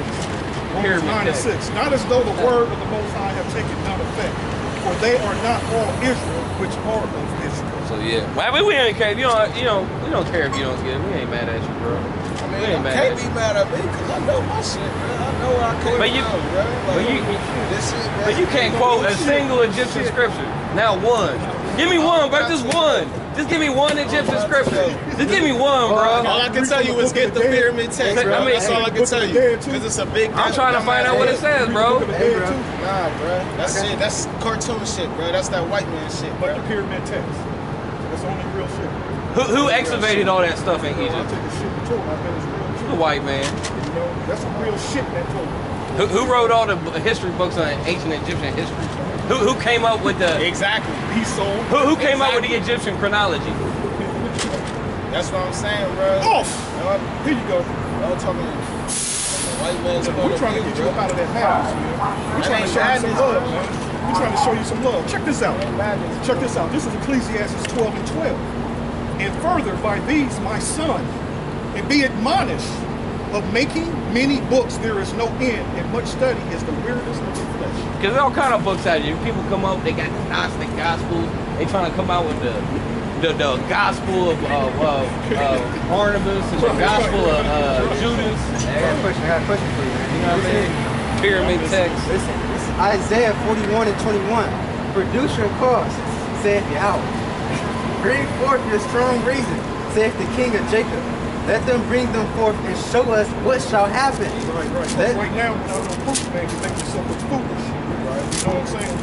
Speaker 5: Pyramid
Speaker 2: 9 and 6. Not as though the word of the Most High have taken none effect. For they are not all Israel, which are of Israel.
Speaker 5: So yeah. Well, I mean, we ain't care. If you don't, you know, we don't care if you don't get it. We ain't mad at you, bro.
Speaker 4: I
Speaker 5: We
Speaker 4: mean,
Speaker 5: ain't
Speaker 4: I
Speaker 5: mad
Speaker 4: can't
Speaker 5: at
Speaker 4: be
Speaker 5: you.
Speaker 4: mad at me because I know my shit, man. I know where I came
Speaker 5: But you-
Speaker 4: from, bro. Like,
Speaker 5: but you-
Speaker 4: this shit, man.
Speaker 5: But you can't quote a single Egyptian scripture. Now one. Give me one, bro. Just one. Just give me one Egyptian scripture. Just give me one, bro. All.
Speaker 4: I can tell you is get the pyramid text,
Speaker 5: I
Speaker 4: bro.
Speaker 5: mean-
Speaker 4: That's all I can tell you. Because it's a big.
Speaker 5: I'm trying to find out what it says, bro.
Speaker 4: Nah, bro. That's shit. That's cartoon shit, bro. That's that white man shit, But
Speaker 2: the pyramid text. That's the only real shit.
Speaker 5: Who, who excavated all that stuff in
Speaker 2: I'll
Speaker 5: Egypt?
Speaker 2: take the shit you told. I bet it's real
Speaker 5: The
Speaker 2: shit.
Speaker 5: white man.
Speaker 2: You know, that's some real shit that told.
Speaker 5: Who, who wrote all the history books on ancient Egyptian history? Who, who came up with the
Speaker 4: Exactly.
Speaker 2: He sold.
Speaker 5: who, who came up with the Egyptian chronology?
Speaker 4: That's what I'm saying, bro.
Speaker 2: Off.
Speaker 4: I'm
Speaker 2: Here you go.
Speaker 4: I'm talking from the white man's point
Speaker 2: We're trying to
Speaker 4: view,
Speaker 2: get you up out of that madness, man. We're
Speaker 4: That
Speaker 2: trying to
Speaker 4: ain't
Speaker 2: show you some
Speaker 4: madness,
Speaker 2: love,
Speaker 4: bro.
Speaker 2: man. We're trying to show you some love. Check this out. Check this out. This is Ecclesiastes 12 and 12. And further, by these, my son, and be admonished of making many books there is no end, and much study is the weariness of the flesh.
Speaker 5: Because there's all kind of books out here. People come up, they got Gnostic gospels. They trying to come out with the the, the gospel of uh, uh, uh, Barnabas and the gospel of uh, Judas.
Speaker 3: Hey, I got a question. I got a question for you, man.
Speaker 5: You know what I mean? Pyramid text.
Speaker 3: Listen, this is Isaiah 41 and 21. Produce your cause, saith Yahweh. Bring forth your strong reason, saith the King of Jacob. Let them bring them forth and show us what shall happen.
Speaker 2: Right, right.
Speaker 3: Let-
Speaker 2: right now, without no proof, man, you make yourself look foolish. Right? You know what I'm saying?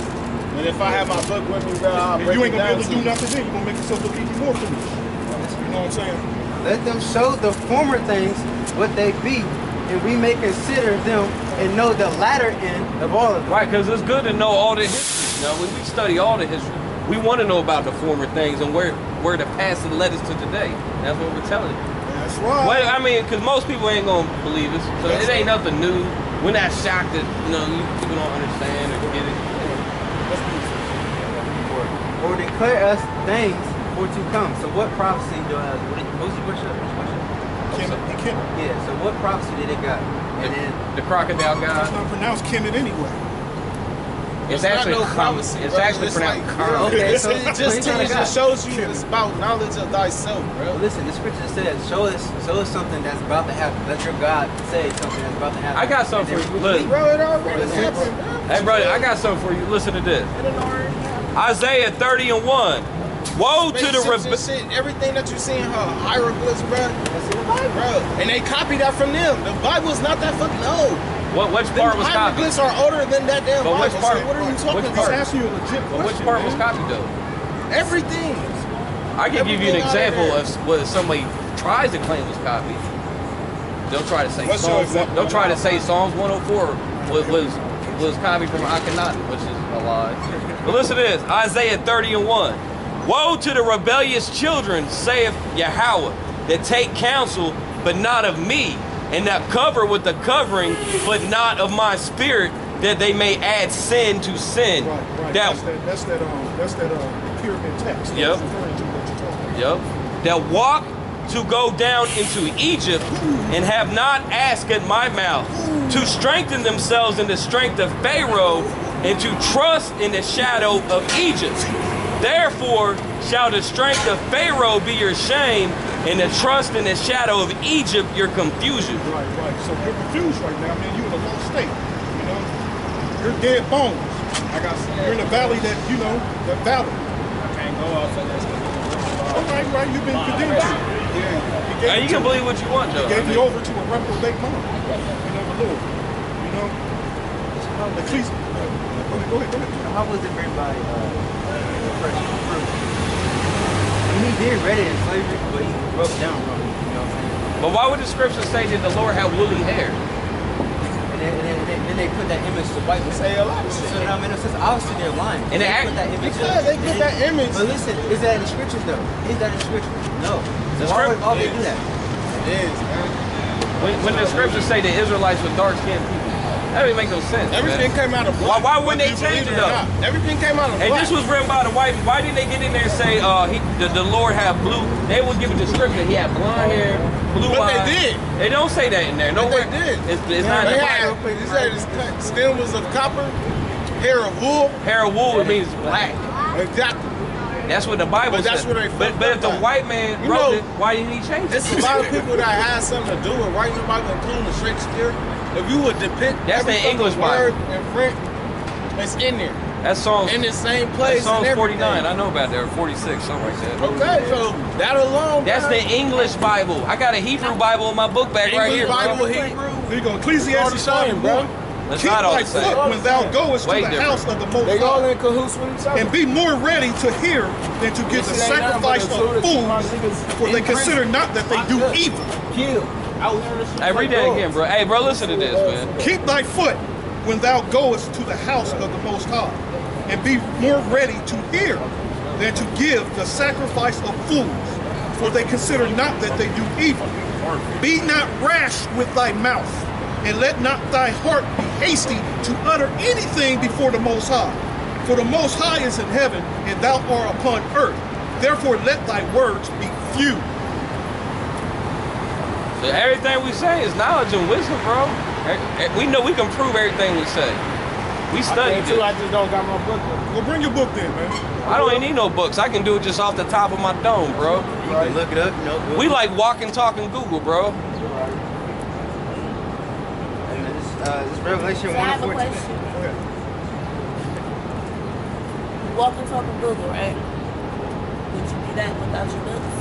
Speaker 4: And if I have my book with me, bro, I'll break
Speaker 2: you ain't gonna be
Speaker 4: down
Speaker 2: able to
Speaker 4: to
Speaker 2: do nothing then. You're gonna make yourself look even more foolish. You know what I'm saying?
Speaker 3: Let them show the former things what they be, and we may consider them and know the latter end of all of them.
Speaker 5: Right, because it's good to know all the history. You know, when we study all the history, we want to know about the former things and where where the past has led us to today. That's what we're telling you.
Speaker 2: That's right.
Speaker 5: Well, I mean, because most people ain't gonna believe us, so
Speaker 2: That's
Speaker 5: it ain't nothing new. We're not shocked that you know you people don't understand or get it.
Speaker 3: Or declare us things for to come. So what prophecy do I what what's the question? What's the question?
Speaker 2: Kemet, he oh, Kemet.
Speaker 3: Yeah, so what prophecy did it got? And then
Speaker 5: The crocodile guy.
Speaker 2: It's
Speaker 5: god.
Speaker 2: not pronounced Kemet anyway.
Speaker 5: It's,
Speaker 4: It's
Speaker 5: actually
Speaker 4: no
Speaker 5: com-
Speaker 4: prophecy,
Speaker 5: It's
Speaker 4: bro.
Speaker 5: actually
Speaker 4: It's
Speaker 5: pronounced
Speaker 4: like-
Speaker 5: Khan.
Speaker 3: Okay, so-
Speaker 4: it just
Speaker 3: he's not a
Speaker 4: teaches,
Speaker 3: God.
Speaker 4: it shows you it's about knowledge of thyself,
Speaker 3: well,
Speaker 4: bro.
Speaker 3: listen, the scripture says, show us show us something that's about to happen. Let your God say something that's about to happen.
Speaker 5: I got something
Speaker 3: And
Speaker 5: for you. Look.
Speaker 4: Bro, it already happened, bro.
Speaker 5: Hey, brother, I got something for you. Listen to this.
Speaker 4: It already happened.
Speaker 5: Isaiah 30 and 1. Woe to the
Speaker 4: Spaceships and
Speaker 5: rebe-
Speaker 4: shit, everything that you see in her hieroglyphs, bro. Bro, and they copy that from them. The Bible's not that fucking old.
Speaker 5: what which
Speaker 4: Them
Speaker 5: part was copied?
Speaker 4: The hieroglyphs are older than that damn
Speaker 5: But
Speaker 4: Bible.
Speaker 5: which part-
Speaker 4: so what are you talking
Speaker 5: which
Speaker 2: He's
Speaker 4: about?
Speaker 5: part?
Speaker 2: asking you a legit
Speaker 5: But which
Speaker 2: question,
Speaker 5: part was copied though?
Speaker 4: Everything.
Speaker 5: I can give you an
Speaker 4: Everything out of
Speaker 5: example of what somebody tries to claim was copied. They'll try to say
Speaker 2: What's
Speaker 5: Psalms. They'll try to say Psalms 104 was was, was copied from Akhenaten, which is a lie. But listen to this: Isaiah 30 and 1. Woe to the rebellious children, saith Yahweh, that take counsel, but not of me, and that cover with the covering, but not of my spirit, that they may add sin to sin.
Speaker 2: Right, right.
Speaker 5: That
Speaker 2: that's that. That's that. Um. That's that. Uh, pyramid text.
Speaker 5: Yep.
Speaker 2: That's referring to what you're talking about.
Speaker 5: Yep. That walk to go down into Egypt and have not asked at my mouth to strengthen themselves in the strength of Pharaoh and to trust in the shadow of Egypt. Therefore shall the strength of Pharaoh be your shame and the trust in the shadow of Egypt your confusion.
Speaker 2: Right, right. So you're confused right now, man. You're in a lost state. You know, you're dead bones.
Speaker 4: I got
Speaker 2: You're in a valley that you know, that valley.
Speaker 4: I can't go off of this.
Speaker 2: All right, right. You've been condemned to. Yeah. He gave
Speaker 5: Now you
Speaker 2: you
Speaker 5: can believe what you want though.
Speaker 2: He gave you over to a reprobate mind. You know, the Lord. You know, Ecclesi- Go ahead, go ahead, go ahead.
Speaker 3: How was it written by uh, oppression? Proof. I mean, he did read it in slavery, but he broke down from it. You know what I'm saying?
Speaker 5: But why would the scripture say that the Lord had woolly hair?
Speaker 3: And then, and then, and then, they put that image to white people.
Speaker 4: Say a lot of
Speaker 3: So,
Speaker 4: shit.
Speaker 3: you know what I mean? Says obviously they're lying.
Speaker 5: And
Speaker 3: they
Speaker 5: they
Speaker 3: put that image.
Speaker 4: Yeah, they put that image.
Speaker 3: But listen, is that in the scriptures though? Is that in the scriptures? No.
Speaker 5: The
Speaker 3: why would would they do that?
Speaker 4: It is.
Speaker 5: When, when the scriptures say the Israelites were dark skinned people, that doesn't make no sense.
Speaker 4: Everything
Speaker 5: man.
Speaker 4: came out of
Speaker 5: Why-
Speaker 4: black.
Speaker 5: why wouldn't they change it, though?
Speaker 4: Everything came out of
Speaker 5: Hey,
Speaker 4: black.
Speaker 5: this was written by the white. Why didn't they get in there and say, uh, he, the, the Lord had blue? They would give a description. He had blonde hair, blue
Speaker 4: But they did.
Speaker 5: They don't say that in there.
Speaker 4: But
Speaker 5: Nowhere.
Speaker 4: they did.
Speaker 5: It's, it's not in
Speaker 4: They
Speaker 5: the
Speaker 4: had,
Speaker 5: Bible.
Speaker 4: he said his stem was of copper, hair of wool.
Speaker 5: Hair of wool it means black.
Speaker 4: Exactly.
Speaker 5: That's what the Bible
Speaker 4: But that's
Speaker 5: says.
Speaker 4: what they
Speaker 5: but, but if the
Speaker 4: fucked
Speaker 5: white man
Speaker 4: You
Speaker 5: wrote
Speaker 4: know,
Speaker 5: it, why didn't he change it?
Speaker 4: It's a lot of people that had something to do with writing the Bible, including Shakespeare. If you would depict
Speaker 5: That's the English
Speaker 4: word
Speaker 5: Bible.
Speaker 4: in French, it's in there.
Speaker 5: That Psalms.
Speaker 4: In the same place.
Speaker 5: Psalms
Speaker 4: and
Speaker 5: 49. I know about that. 46, something like that.
Speaker 4: Okay, so that alone.
Speaker 5: That's
Speaker 4: bro,
Speaker 5: the English Bible. I got a Hebrew Bible in my book bag right here,
Speaker 4: English Bible,
Speaker 5: bro.
Speaker 4: Hebrew.
Speaker 2: Here you go.
Speaker 4: All the
Speaker 2: Ecclesiastes
Speaker 4: same,
Speaker 2: 5
Speaker 4: bro.
Speaker 2: and 1.
Speaker 5: That's
Speaker 2: Keep
Speaker 5: not all
Speaker 2: thy
Speaker 5: the same.
Speaker 2: foot when thou goest to the
Speaker 5: different.
Speaker 2: house of the Most
Speaker 4: They all in cahoots with each other.
Speaker 2: And be more ready to hear than to give the
Speaker 4: This ain't nothing but
Speaker 2: sacrifice of
Speaker 4: to keep my
Speaker 2: fools, for they consider not that they do evil.
Speaker 4: Kill.
Speaker 5: That
Speaker 4: dogs.
Speaker 5: again, bro. Hey, bro, listen to this, man.
Speaker 2: Keep thy foot when thou goest to the house of the Most High, and be more ready to hear than to give the sacrifice of fools, for they consider not that they do evil. Be not rash with thy mouth, and let not thy heart be hasty to utter anything before the Most High. For the Most High is in heaven, and thou art upon earth. Therefore let thy words be few.
Speaker 5: So everything we say is knowledge and wisdom, bro. We know we can prove everything we say. We
Speaker 4: I
Speaker 5: studied
Speaker 4: can't too, I just don't got my book with me.
Speaker 2: Well, bring your book then, man.
Speaker 5: I don't even need no books. I can do it just off the top of my dome, bro.
Speaker 3: You can look it up, you know.
Speaker 5: We like walking, talking Google, bro.
Speaker 3: And this, uh, this Revelation
Speaker 1: So I
Speaker 3: 1
Speaker 1: have a
Speaker 3: 14.
Speaker 1: question. You walk and talk on Google, right? Would you do that without your books?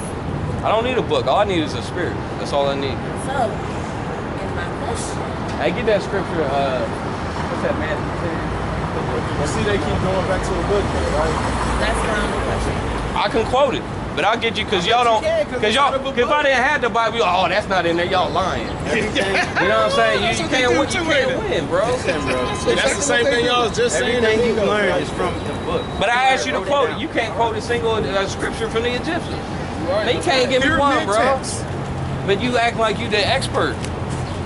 Speaker 5: I don't need a book. All I need is a spirit. That's all I need.
Speaker 1: So, in my question,
Speaker 5: Hey, get that scripture. Uh, what's that, Matthew 10?
Speaker 4: But see, they keep going back to the book, right?
Speaker 1: that's my only question.
Speaker 5: I can quote it, but I'll get you because y'all don't.
Speaker 4: you can, 'cause
Speaker 5: Because y'all,
Speaker 4: out of a
Speaker 5: because if I didn't have the Bible, oh, that's not in there. Y'all lying. You know what I'm saying? You,
Speaker 2: That's
Speaker 5: you
Speaker 2: what they
Speaker 5: can't win. You can't win, bro.
Speaker 4: That's the same thing y'all was just saying.
Speaker 3: Everything you've
Speaker 4: though,
Speaker 3: learned is from the book.
Speaker 5: But I asked you to quote it. You can't quote a single uh, scripture from the Egyptians.
Speaker 4: Right.
Speaker 5: You can't give me one, bro.
Speaker 2: text.
Speaker 5: But you act like you the expert.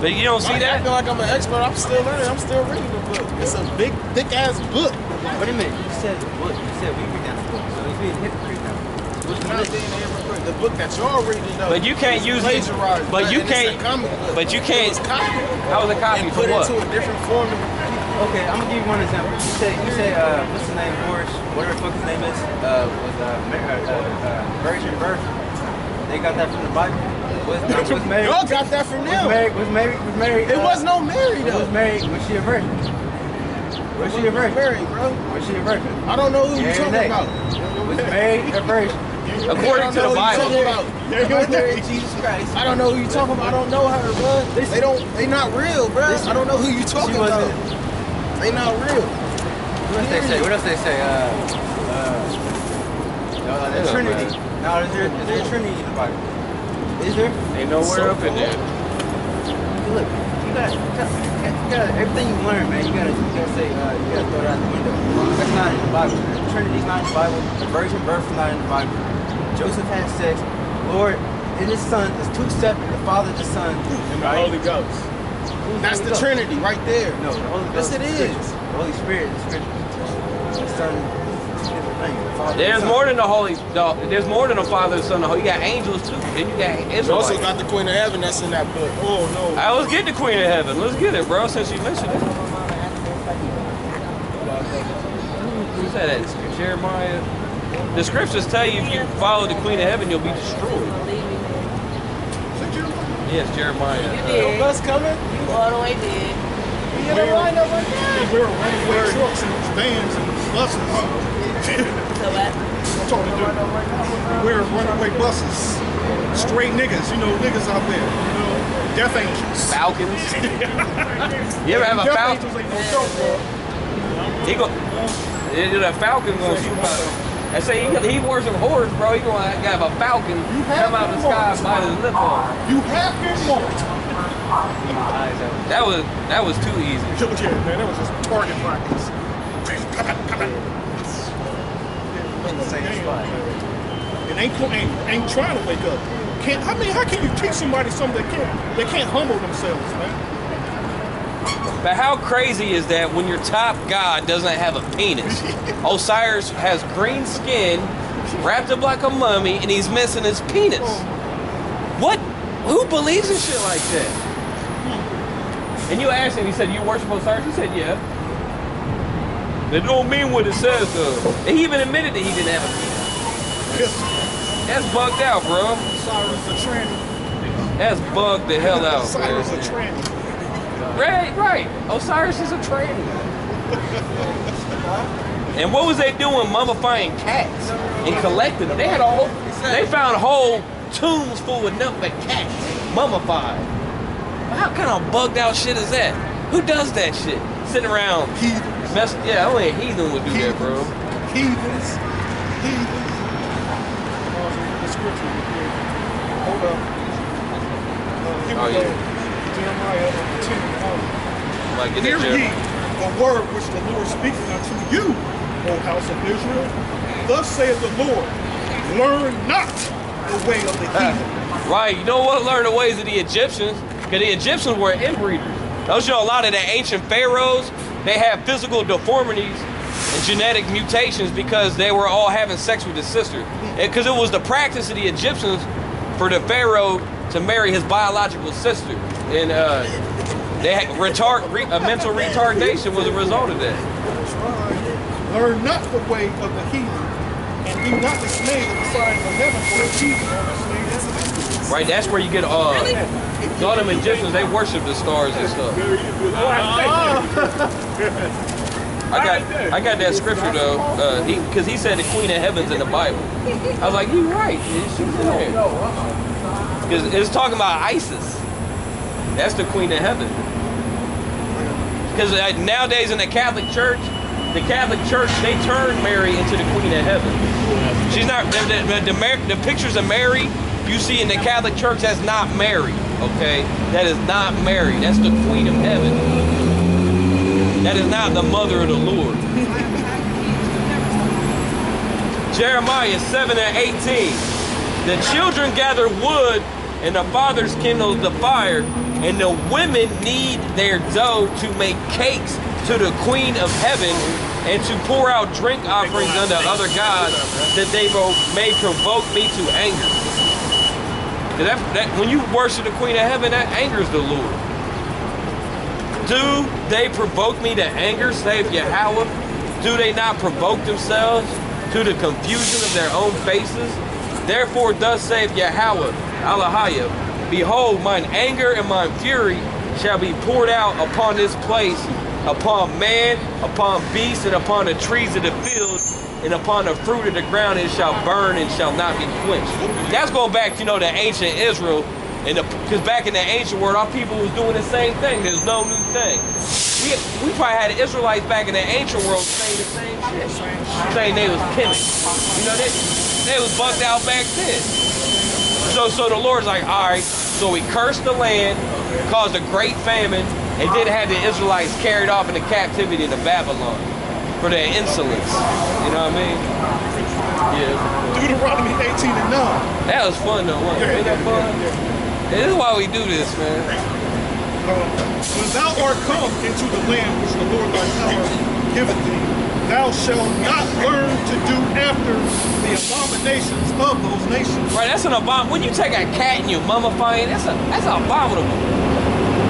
Speaker 5: But you don't see
Speaker 4: I'm
Speaker 5: that.
Speaker 4: acting like I'm an expert. I'm still learning. I'm still reading the book. It's a big, thick ass book.
Speaker 3: Wait a minute. You said the book. You said we read that book. So he's being hypocrite now. What's the
Speaker 4: Not
Speaker 3: book?
Speaker 4: being hypocrite. The book that y'all reading though.
Speaker 5: But you can't use it-
Speaker 4: plagiarized.
Speaker 5: but you
Speaker 4: and it's a
Speaker 5: can't- but you can't-
Speaker 4: was copied
Speaker 5: How was a copy
Speaker 4: and
Speaker 5: for
Speaker 4: put
Speaker 5: what?
Speaker 4: into a different form. To,
Speaker 3: Okay, I'm gonna give you one example. You say, you say, uh, what's his name, Boris? Whatever the fuck his name is, uh, was uh, Mar- uh, uh, uh, virgin birth. They got that from the Bible. Was, uh, was Mary?
Speaker 4: y'all got that from
Speaker 3: Was
Speaker 4: them.
Speaker 3: Mary? Was Mary? Was Mary?
Speaker 4: It
Speaker 3: uh,
Speaker 4: was no Mary though.
Speaker 3: Was
Speaker 4: though.
Speaker 3: Mary? Was she a virgin? Was she a virgin?
Speaker 4: Mary, bro.
Speaker 3: Was she a virgin?
Speaker 4: I don't know who
Speaker 3: you're
Speaker 4: talking
Speaker 3: nay.
Speaker 4: about.
Speaker 3: Was Mary a virgin?
Speaker 5: According to the Bible.
Speaker 3: Mother of Jesus Christ.
Speaker 4: I don't know who you're talking about. I don't know her, bro. They don't. They not real, bro. I don't know who you're talking about. They not real.
Speaker 3: What else they say? What else they say? Uh, uh, uh, the Trinity. Now, is there, is there a Trinity in the Bible? Is there?
Speaker 5: Ain't nowhere up in there.
Speaker 3: Look, you gotta, you gotta, you gotta, everything you learn, man, you gotta, you gotta say, uh, you gotta throw it out the window. That's not in the Bible. The Trinity's not in the Bible. The virgin birth is not in the Bible. Joseph had sex. Lord and his son is two separate. The Father, the Son, and
Speaker 4: The Holy Ghost.
Speaker 3: Who's
Speaker 4: That's the Trinity right there.
Speaker 3: No, the Holy
Speaker 4: Yes, it
Speaker 3: is
Speaker 4: is.
Speaker 3: The Holy Spirit is scripture. The Son is two different things. The Father,
Speaker 5: There's more than the Holy. The, there's more than the Father, the Son, the Holy. You got angels too. Then you got
Speaker 4: You also
Speaker 5: Israelites.
Speaker 4: got the Queen of Heaven that's in that book.
Speaker 2: Oh no.
Speaker 5: All right, let's get the Queen of Heaven. Let's get it, bro. Since you mentioned it. Who said that? Jeremiah. The scriptures tell you if you follow the Queen of Heaven, you'll be destroyed. Yes, Jeremiah.
Speaker 1: You
Speaker 5: Uh,
Speaker 1: did.
Speaker 4: Bus coming?
Speaker 1: You all the way did.
Speaker 4: We in a lineup right now.
Speaker 2: Beware of runaway trucks and vans and buses.
Speaker 1: So what?
Speaker 2: I'm talking to Beware of runaway buses. Straight niggas, you know, niggas out there. You know, death angels.
Speaker 5: Falcons. you ever have a
Speaker 2: death
Speaker 5: falcon?
Speaker 2: angels ain't no joke, bro.
Speaker 5: He go. The falcon gonna shoot I say he, he some horns, bro. He gonna have a falcon come out of the sky and bite his lip off.
Speaker 2: You have been marked.
Speaker 5: That was that was too easy.
Speaker 2: Yeah, man, that was just target practice.
Speaker 3: In the same spot.
Speaker 2: And ain't, ain't ain't trying to wake up. Can't I mean how can you teach somebody something they can't they can't humble themselves, man?
Speaker 5: But how crazy is that when your top god doesn't have a penis? Osiris has green skin, wrapped up like a mummy, and he's missing his penis. What? Who believes in shit like that? And you asked him, he said, You worship Osiris? He said, Yeah. That don't mean what it says, though. And he even admitted that he didn't have a penis. That's bugged out, bro.
Speaker 2: Cyrus a tranny.
Speaker 5: That's bugged the hell out,
Speaker 2: a
Speaker 5: man.
Speaker 2: Tranny.
Speaker 5: Right, right. Osiris is a tranny. and what was they doing mummifying cats and collecting them? They had a whole, they found whole tombs full of nothing but cats, mummified. How kind of bugged out shit is that? Who does that shit? Sitting around,
Speaker 2: Heathens.
Speaker 5: mess, yeah, only a heathen would do that, bro.
Speaker 2: Heathens. Heathens. The scripture. Hold up. Here
Speaker 5: Oh, yeah.
Speaker 2: Jeremiah 10 1.
Speaker 5: Like, get
Speaker 2: Hear ye the word which the Lord speaketh unto you, O house of Israel. Thus saith the Lord, learn not the way of the heathen.
Speaker 5: Right, you know what? Learn the ways of the Egyptians. Because the Egyptians were inbreeders. Those show a lot of the ancient pharaohs, they had physical deformities and genetic mutations because they were all having sex with his sister. Because it was the practice of the Egyptians for the pharaoh to marry his biological sister. And uh, they had retard, re, a mental retardation was a result of that.
Speaker 2: Learn not the way of the heathen, and be not dismayed at the signs of heaven, for the heathen are.
Speaker 5: Right, that's where you get uh, all them Egyptians, they worship the stars and stuff. I got I got that scripture though, uh, he because he said the Queen of Heaven's in the Bible. I was like, you're right, she's in there. Because it's talking about Isis. That's the Queen of Heaven. Because nowadays in the Catholic Church, the Catholic Church they turn Mary into the Queen of Heaven. She's not the the, the, the pictures of Mary you see in the Catholic Church. That's not Mary. Okay, that is not Mary. That's the Queen of Heaven. That is not the mother of the Lord. Jeremiah 7 and 18. The children gather wood, and the fathers kindle the fire, and the women need their dough to make cakes to the queen of heaven, and to pour out drink offerings unto other gods, that they may provoke me to anger. That, that, when you worship the queen of heaven, that angers the Lord. Do they provoke me to anger, save Yahweh? Do they not provoke themselves to the confusion of their own faces? Therefore, thus saith Yahweh, Allahayah, Behold, mine anger and mine fury shall be poured out upon this place, upon man, upon beast, and upon the trees of the field, and upon the fruit of the ground it shall burn and shall not be quenched. That's going back, you know, to ancient Israel and because back in the ancient world, our people was doing the same thing. There's no new thing. We, we probably had Israelites back in the ancient world saying the same shit. Saying they was pinning. You know, they, they was bugged out back then. So, so the Lord's like, all right, so he cursed the land, caused a great famine, and then had the Israelites carried off into captivity to Babylon for their insolence. You know what I mean? Yeah.
Speaker 2: Deuteronomy 18 and 9.
Speaker 5: That was fun though, wasn't it? Wasn't that fun? This is why we do this, man.
Speaker 2: Um, when thou art come into the land which the Lord thy power giveth thee, thou shalt not learn to do after the abominations of those nations.
Speaker 5: Right, that's an abomin. When you take a cat and you mummify it, that's a that's abominable.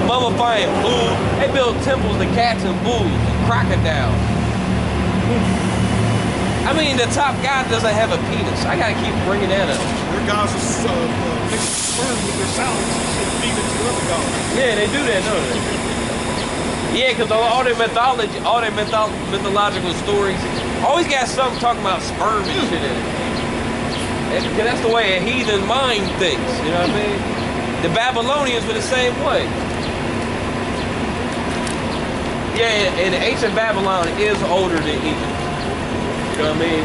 Speaker 5: Mummifying bull. They build temples to cats and bulls, and crocodiles. I mean, the top guy doesn't have a penis. I gotta keep bringing that up.
Speaker 2: Their guys are uh, uh, mixing sperm with their salads and feed it to other gods.
Speaker 5: Yeah, they do that, don't they? Yeah, because all their mythology, all their mytho- mythological stories, always got something talking about sperm and shit in it. Because that's the way a heathen mind thinks, you know what I mean? The Babylonians were the same way. Yeah, and ancient Babylon is older than Egypt. You know what I mean?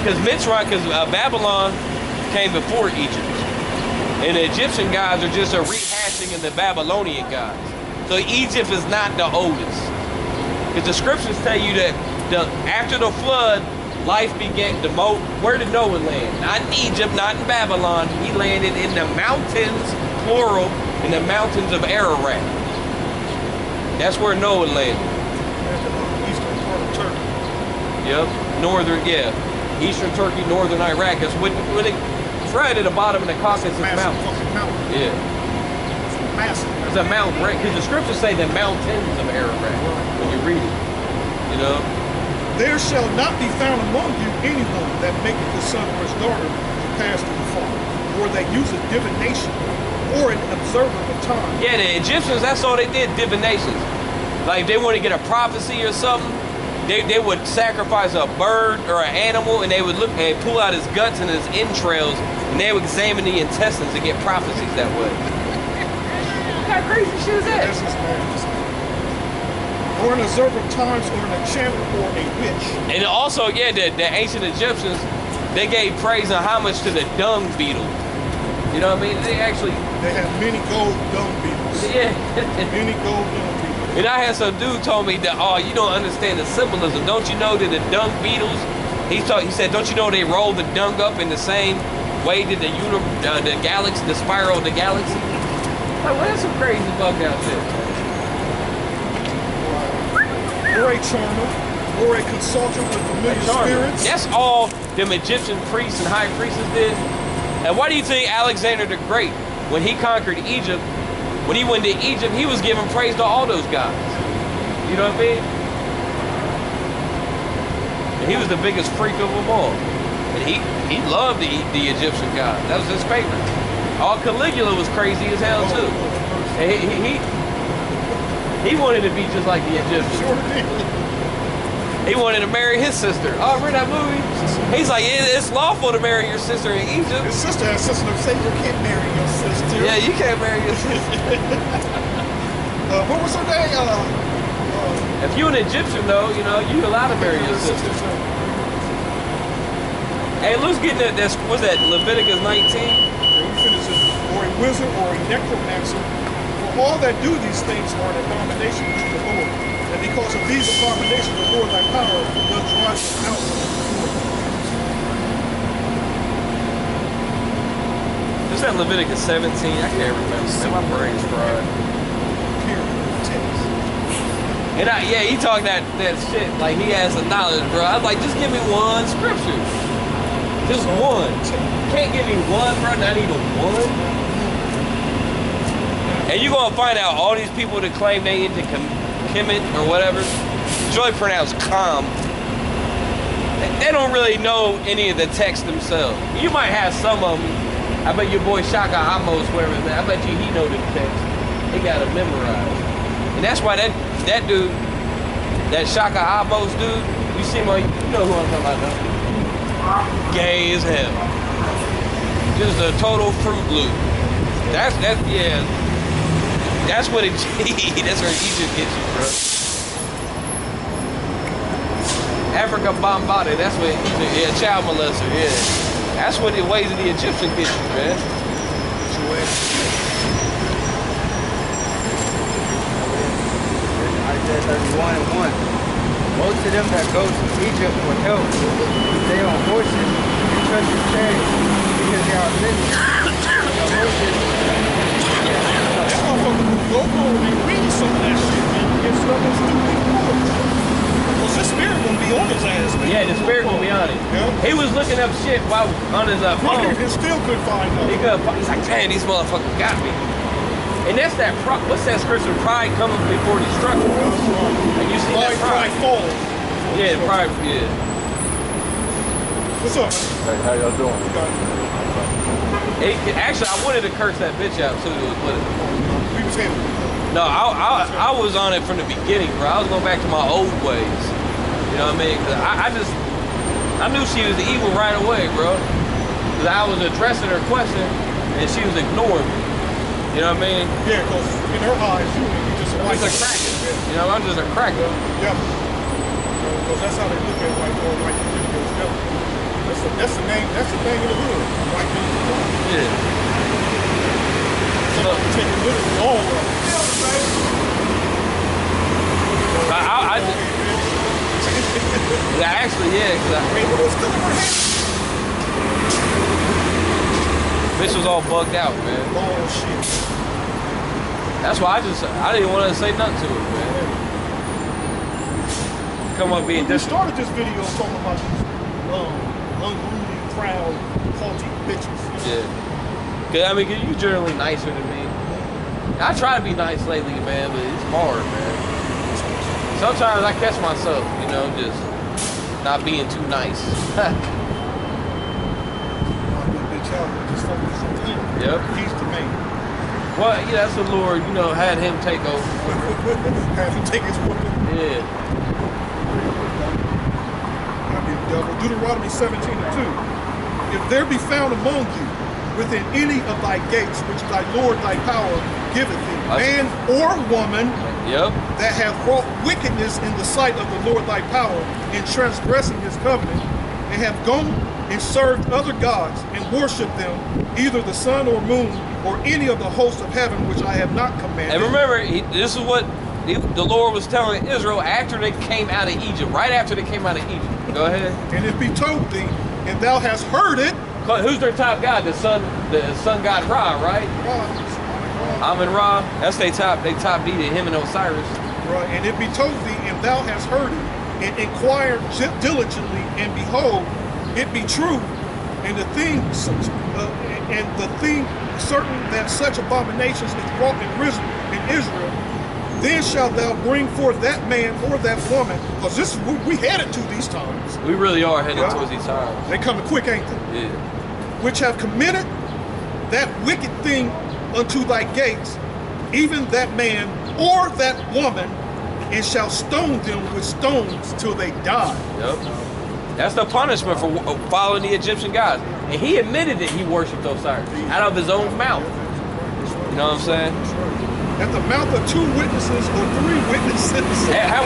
Speaker 5: Because Mitzrayim, because uh, Babylon came before Egypt. And the Egyptian gods are just a rehashing of the Babylonian gods. So Egypt is not the oldest. Because the scriptures tell you that the after the flood, life began. to mo where did Noah land? Not in Egypt, not in Babylon. He landed in the mountains, plural, in the mountains of Ararat. That's where Noah landed.
Speaker 2: Eastern part of Turkey.
Speaker 5: Yep. Northern, yeah. Eastern Turkey, northern Iraq. It's, with, with it, it's right at the bottom of the Caucasus Mountains.
Speaker 2: mountain.
Speaker 5: Yeah.
Speaker 2: Massive.
Speaker 5: It's a mountain range. Because the scriptures say the mountains of Ararat when you read it. You know?
Speaker 2: There shall not be found among you anyone that maketh his son or his daughter to pass through the fire, or that useth divination, or an observer of time.
Speaker 5: Yeah, the Egyptians, that's all they did, divinations. Like if they want to get a prophecy or something, they, they would sacrifice a bird or an animal and they would look and pull out his guts and his entrails and they would examine the intestines to get prophecies that way. What kind of crazy shit is
Speaker 2: That's
Speaker 5: that?
Speaker 2: his madness. Or an observer of times, or an enchanter, or a witch.
Speaker 5: And also, yeah, the, the ancient Egyptians, they gave praise and homage to the dung beetle. You know what I mean? They actually,
Speaker 2: They have many gold dung beetles.
Speaker 5: yeah.
Speaker 2: Many gold dung beetles.
Speaker 5: And I had some dude told me that, oh, you don't understand the symbolism. Don't you know that the dung beetles, he, thought, he said, don't you know they roll the dung up in the same way that the uni- uh, the galaxy, the spiral of the galaxy? Like, well, that's some crazy bug out there.
Speaker 2: Or a charmer, or a consultant with familiar spirits.
Speaker 5: That's all them Egyptian priests and high priestesses did. And why do you think Alexander the Great, when he conquered Egypt, when he went to Egypt, he was giving praise to all those gods? You know what I mean? And he was the biggest freak of them all. And he, he loved the, the Egyptian gods. That was his favorite. All Caligula was crazy as hell too. And he, he, he, wanted to be just like the Egyptians. He wanted to marry his sister. Oh, remember that movie? He's like, it, it's lawful to marry your sister in Egypt.
Speaker 2: His sister has sister say you can't marry your sister.
Speaker 5: Yeah, you can't marry your sister.
Speaker 2: Uh, what was her name? Uh, uh,
Speaker 5: If you an Egyptian though, you know, you allowed to marry your sister. Hey, let's get that. That's what's that? Leviticus 19.
Speaker 2: And we finish this. Or a wizard or a necromancer. For all that do these things are an abomination to the Lord. And because of these abominations, the Lord thy power does drive them out.
Speaker 5: Is that Leviticus 17? I can't remember. Man, my brain's fried.
Speaker 2: Period. Text.
Speaker 5: And I, yeah, he talked that that shit like he has the knowledge, bro. I was like, just give me one scripture, just one. Can't give me one, bro. Not even one. And you're gonna find out all these people that claim they into Kemet or whatever. Joy pronounced com. They- don't really know any of the text themselves. You might have some of them. I bet your boy Shaka Amos, his name, I bet you he know the text. He got it memorized. And that's why that that dude, that Shaka Abos dude, you see on, you know who I'm talking about though. Gay as hell. Just a total fruit loop. That's that yeah. That's what it that's where Egypt gets you, bro. Afrika Bambaataa, that's what Egypt, yeah, child molester, yeah. That's what the ways of the Egyptian get you, man.
Speaker 3: Isaiah 31 and 1. Most of them that go to Egypt for help stay on horses and trust in chariots because they are. The
Speaker 2: motherfucker go go and read some of that shit and get some of those stupid. Because this spirit gonna be on his ass, man.
Speaker 5: Yeah, the spirit gonna be on it.
Speaker 2: Yeah.
Speaker 5: He was looking up shit while on his uh, phone.
Speaker 2: And still couldn't find
Speaker 5: He
Speaker 2: nothing.
Speaker 5: could, he's like, damn, these motherfuckers got me. And that's that pro- what's that scripture? Pride coming before destruction. And you see that
Speaker 2: Pride, pride
Speaker 5: pride?
Speaker 2: fall.
Speaker 5: Yeah, pride. Yeah.
Speaker 2: What's up?
Speaker 6: Hey, how y'all doing?
Speaker 2: It.
Speaker 5: Actually, I wanted to curse that bitch out too, but
Speaker 2: We was
Speaker 5: no, I, I, I was on it from the beginning, bro. I was going back to my old ways. You know what I mean? 'Cause I, I just, I knew she was evil right away, bro. Because I was addressing her question, and she was ignoring me. You know what I mean?
Speaker 2: Yeah, because in her eyes, you, you just
Speaker 5: I'm
Speaker 2: like
Speaker 5: just a cracker. You know, I'm just a cracker.
Speaker 2: Yeah. Because that's how they look at white boy, white. Yeah. That's the, name. That's the thing in the hood. White people.
Speaker 5: Yeah.
Speaker 2: Somebody take it literally all of them.
Speaker 5: I, I, I, yeah, actually, yeah, 'cause I,
Speaker 2: Wait, what was still in
Speaker 5: bitch was all bugged out, man.
Speaker 2: Oh shit.
Speaker 5: That's why I just, I didn't want to say nothing to it, man. Come up being
Speaker 2: We started this video talking about um, proud, haughty bitches.
Speaker 5: Yeah. Cause I mean, 'cause you generally nicer than me. I try to be nice lately, man, but it's hard, man. Sometimes I catch myself, you know, just not being too nice.
Speaker 2: Bitch out, just focus on him.
Speaker 5: Yep.
Speaker 2: He's the man.
Speaker 5: well, yeah, that's the Lord, you know, had him take over.
Speaker 2: Have him take his woman.
Speaker 5: Yeah.
Speaker 2: I be the devil. Deuteronomy 17 and 2. If there be found among you within any of thy gates, which thy Lord thy power giveth thee, man or woman
Speaker 5: Yep.
Speaker 2: that have wrought wickedness in the sight of the Lord thy power in transgressing his covenant, and have gone and served other gods and worshipped them, either the sun or moon, or any of the hosts of heaven which I have not commanded.
Speaker 5: And remember, he, this is what he, the Lord was telling Israel after they came out of Egypt, right after they came out of Egypt. Go ahead.
Speaker 2: and it be told thee, and thou hast heard it,
Speaker 5: Who's their top god? The sun, the sun god Ra, right? Amen Ra. That's they top. They top D to him and Osiris.
Speaker 2: Right, and it be told thee, and thou hast heard it, and inquired diligently, and behold, it be true, and the thing, uh, and the thing certain that such abominations is wrought in Israel, then shalt thou bring forth that man or that woman, because this is we, we headed to these times.
Speaker 5: We really are
Speaker 2: Yeah.
Speaker 5: towards these times.
Speaker 2: They coming quick, ain't they?
Speaker 5: Yeah.
Speaker 2: which have committed that wicked thing unto thy gates, even that man or that woman and shall stone them with stones till they die.
Speaker 5: Yep. That's the punishment for uh, following the Egyptian gods. And he admitted that he worshipped Osiris out of his own mouth. You know what I'm saying?
Speaker 2: At the mouth of two witnesses or three witnesses.
Speaker 5: How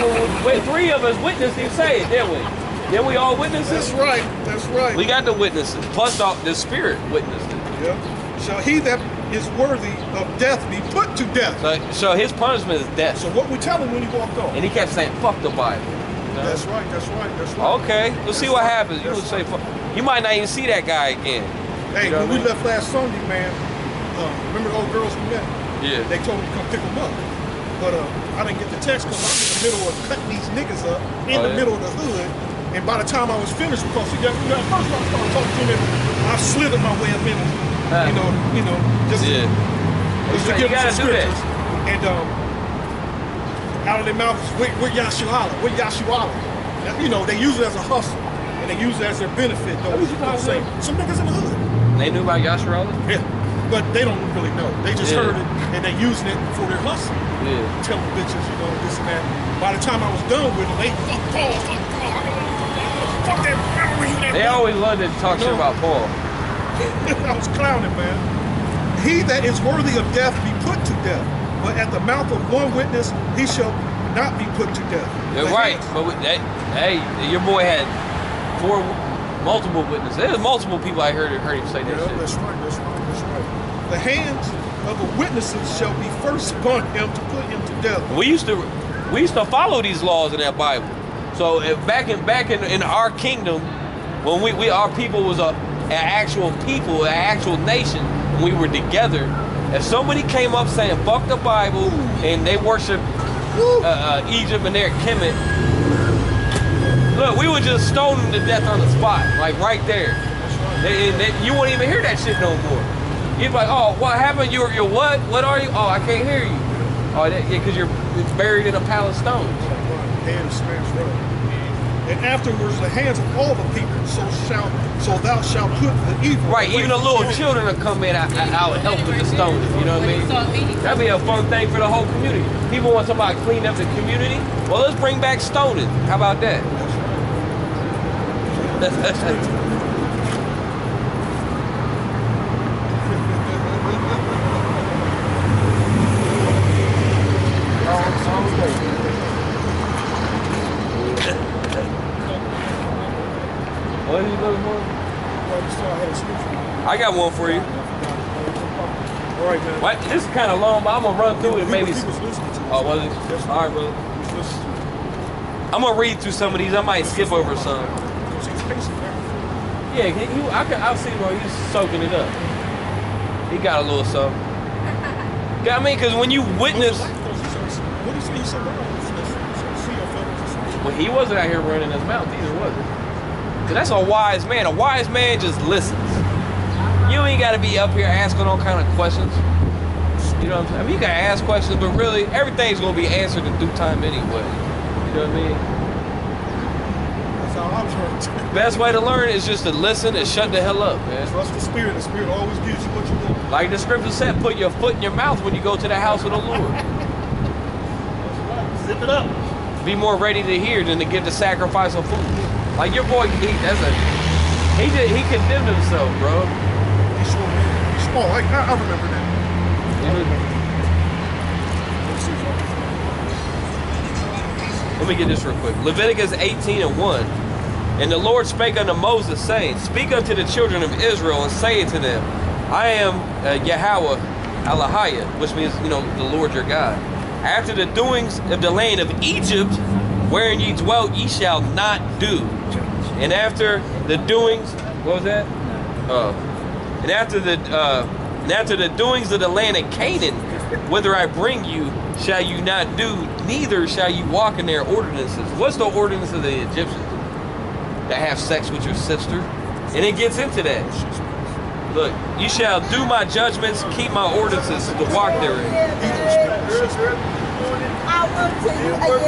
Speaker 5: three of us witnessed him say it, didn't we? Didn't we all witness
Speaker 2: That's right. That's right.
Speaker 5: We got the witnesses. Plus the, the spirit witnessed it.
Speaker 2: Yeah. Shall he that is worthy of death be put to death?
Speaker 5: So, so his punishment is death.
Speaker 2: So what we tell him when he walked off?
Speaker 5: And he kept saying, fuck the Bible.
Speaker 2: That's right. That's right. That's right.
Speaker 5: Okay, we'll see what happens. You would say, fuck. You might not even see that guy again.
Speaker 2: Hey,
Speaker 5: You know
Speaker 2: when we
Speaker 5: I
Speaker 2: left last Sunday, man, uh, remember the old girls we met?
Speaker 5: Yeah.
Speaker 2: They told me to come pick them up. But uh, I didn't get the text because I'm in the middle of cutting these niggas up in
Speaker 5: Oh,
Speaker 2: the
Speaker 5: yeah?
Speaker 2: middle of the hood. And by the time I was finished, because see, that, you know, first I started talking to them, I slithered my way up in.
Speaker 5: Uh,
Speaker 2: you know, you know, just to-
Speaker 5: Yeah.
Speaker 2: just to give
Speaker 5: gotta
Speaker 2: some scriptures. And um, out of their mouths, where, where Yashuala, where Yashuala. You know, they use it as a hustle. And they use it as their benefit, though.
Speaker 5: What you
Speaker 2: Don't
Speaker 5: talking
Speaker 2: say,
Speaker 5: about?
Speaker 2: some niggas in the hood.
Speaker 5: They knew about Yasharala?
Speaker 2: Yeah. But they don't really know. They just
Speaker 5: Yeah.
Speaker 2: heard it and they're using it for their hustle.
Speaker 5: Yeah.
Speaker 2: Telling bitches, you know, this and that. By the time I was done with them, they fuck Paul, fuck Paul. Fuck that, I don't that.
Speaker 5: They always loved to talk shit about Paul.
Speaker 2: I was clowning, man. He that is worthy of death be put to death, but at the mouth of one witness he shall not be put to death.
Speaker 5: They're
Speaker 2: The
Speaker 5: right, but we, they, hey, your boy had four, multiple witnesses. There's multiple people I heard heard him say that
Speaker 2: Yeah,
Speaker 5: shit.
Speaker 2: that's right, that's right. The hands of the witnesses shall be first upon him to put him to death.
Speaker 5: We used to, we used to follow these laws in that Bible. So if back in back in, in our kingdom, when we, we our people was a an actual people, an actual nation, we were together. If somebody came up saying "fuck the Bible" and they worship uh, uh, Egypt and their Kemet, look, we would just stone them to death on the spot, like right there. They, they, you won't even hear that shit no more. You'd be like, oh, what happened? You're, you're what? What are you? Oh, I can't hear you. Oh, that, yeah, because you're it's buried in a pile of stones.
Speaker 2: Hands smashed up. And afterwards the hands of all the people, so shall so thou shalt put the evil.
Speaker 5: Right, even the little children will come in, I, I, help with the stones, you know what I mean? That'd be a fun thing for the whole community. People want somebody to clean up the community. Well, let's bring back stoning. How about that? what are you looking for?
Speaker 2: Well, you saw I had a scripture.
Speaker 5: I got one for you.
Speaker 2: All right, man.
Speaker 5: What? This is kind of long, but I'm gonna run through it.
Speaker 2: He-
Speaker 5: Maybe.
Speaker 2: he was listening to
Speaker 5: Oh, was it? All right, brother.
Speaker 2: He was listening to us.
Speaker 5: I'm gonna read through some of these. I might skip over some.
Speaker 2: Because he's pacing now.
Speaker 5: Yeah, he, he, I can, I'll see bro. He's soaking it up. He got a little something. Yeah, I mean, because when you witness,
Speaker 2: well,
Speaker 5: he wasn't out here running his mouth either, was he? 'Cause that's a wise man. A wise man just listens. You ain't got to be up here asking all kind of questions. You know what I'm saying? I mean, you can ask questions, but really, everything's gonna be answered in due time anyway. You know what I mean?
Speaker 2: That's how I'm trying to you.
Speaker 5: Best way to learn is just to listen and shut the hell up, man.
Speaker 2: Trust the spirit. The spirit always gives you what you want.
Speaker 5: Like the scripture said, put your foot in your mouth when you go to the house of the Lord.
Speaker 2: Zip it up.
Speaker 5: Be more ready to hear than to give the sacrifice of food. Like your boy, he, that's a he did he condemned himself, bro.
Speaker 2: Man. He's small. I, I, I remember that.
Speaker 5: Let me get this real quick. Leviticus 18 and 1. And the Lord spake unto Moses, saying, Speak unto the children of Israel, and say to them, I am uh, Yahweh Alahiah, which means, you know, the Lord your God. After the doings of the land of Egypt, wherein ye dwelt, ye shall not do. And after the doings, what was that? Uh, and after the uh, and after the doings of the land of Canaan, whither I bring you, shall you not do, neither shall you walk in their ordinances. What's the ordinance of the Egyptians? To have sex with your sister. And it gets into that. Look, you shall do my judgments, keep my ordinances to walk therein.
Speaker 6: I will tell you a.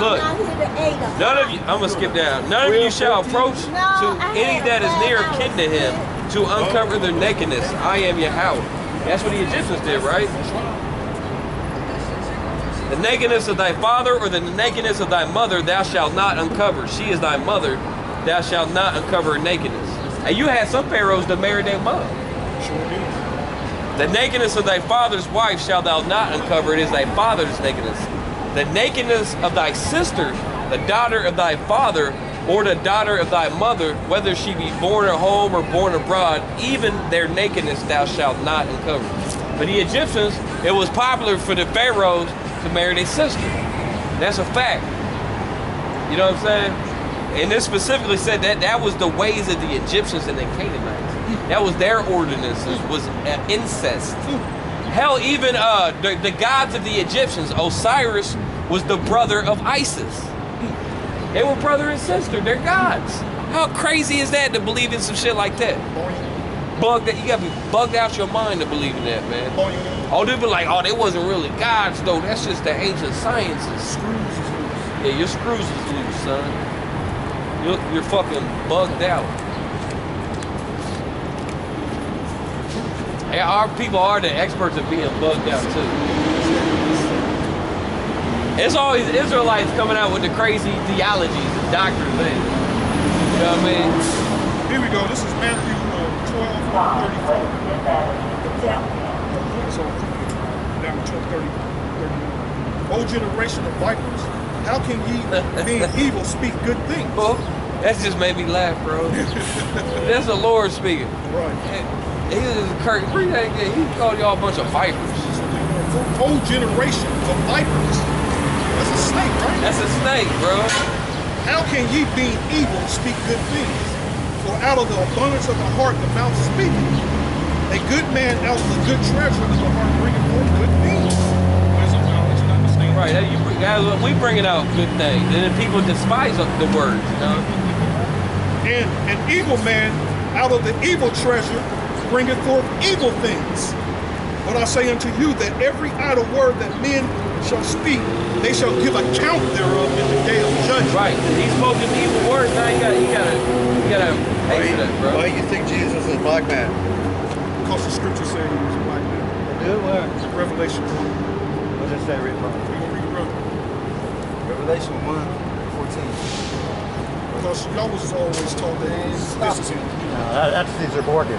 Speaker 5: Look,
Speaker 6: I'm not here to aid him.
Speaker 5: None of you, I'm gonna skip down. None of you shall approach to any that is near kin to him to uncover their nakedness. I am your Yahweh. That's what the Egyptians did, right? The nakedness of thy father or the nakedness of thy mother thou shalt not uncover. She is thy mother, thou shalt not uncover her nakedness. And you had some pharaohs that married their mother.
Speaker 2: Sure did.
Speaker 5: The nakedness of thy father's wife shalt thou not uncover, it is thy father's nakedness. The nakedness of thy sister, the daughter of thy father, or the daughter of thy mother, whether she be born at home or born abroad, even their nakedness thou shalt not uncover. For the Egyptians, it was popular for the pharaohs to marry their sister. That's a fact. You know what I'm saying? And this specifically said that that was the ways of the Egyptians and the Canaanites. That was their ordinances, was incest. Hell, even uh, the, the gods of the Egyptians, Osiris was the brother of Isis. They were brother and sister. They're gods. How crazy is that to believe in some shit like that? Bugged that you gotta be bugged out your mind to believe in that, man. Oh, they be like, oh, they wasn't really gods though. That's just the ancient sciences.
Speaker 2: Screws is loose.
Speaker 5: Yeah, your screws is loose, son. You're, you're fucking bugged out. Yeah, our people are the experts at being bugged out too. It's always Israelites coming out with the crazy theologies and doctrine things. You know what I mean?
Speaker 2: Here we go. This is Matthew 12, 34. So, down to 12, 30, 31. Generation of vipers, how can ye, being evil, speak good things?
Speaker 5: Well, that just made me laugh, bro. That's the Lord speaking.
Speaker 2: Right.
Speaker 5: He was Kirk. He called y'all a bunch of vipers.
Speaker 2: O generation of vipers. That's a snake, right?
Speaker 5: That's a snake, bro.
Speaker 2: How can ye, being evil, speak good things? For out of the abundance of the heart, the mouth speaketh. A good man out of the good treasure of the heart bringeth forth good things. Wisdom, knowledge, and understanding.
Speaker 5: Right. That you, guys, we bringing out good things, and then people despise the words. You know?
Speaker 2: And an evil man out of the evil treasure bringeth forth evil things. But I say unto you that every idle word that men shall speak, they shall give account thereof in the day of judgment.
Speaker 5: Right. He spoke his evil words. Now you got, you got to, you got to pay for that, bro.
Speaker 7: Why you think Jesus is a black man?
Speaker 2: Because the scripture said he was a black man.
Speaker 3: Do what?
Speaker 2: Revelation 1.
Speaker 3: What does it say, read from?
Speaker 2: Read it.
Speaker 3: Revelation 1, 14.
Speaker 2: Because y'all was always taught that this, this is him.
Speaker 7: No, that's Caesar Borgia.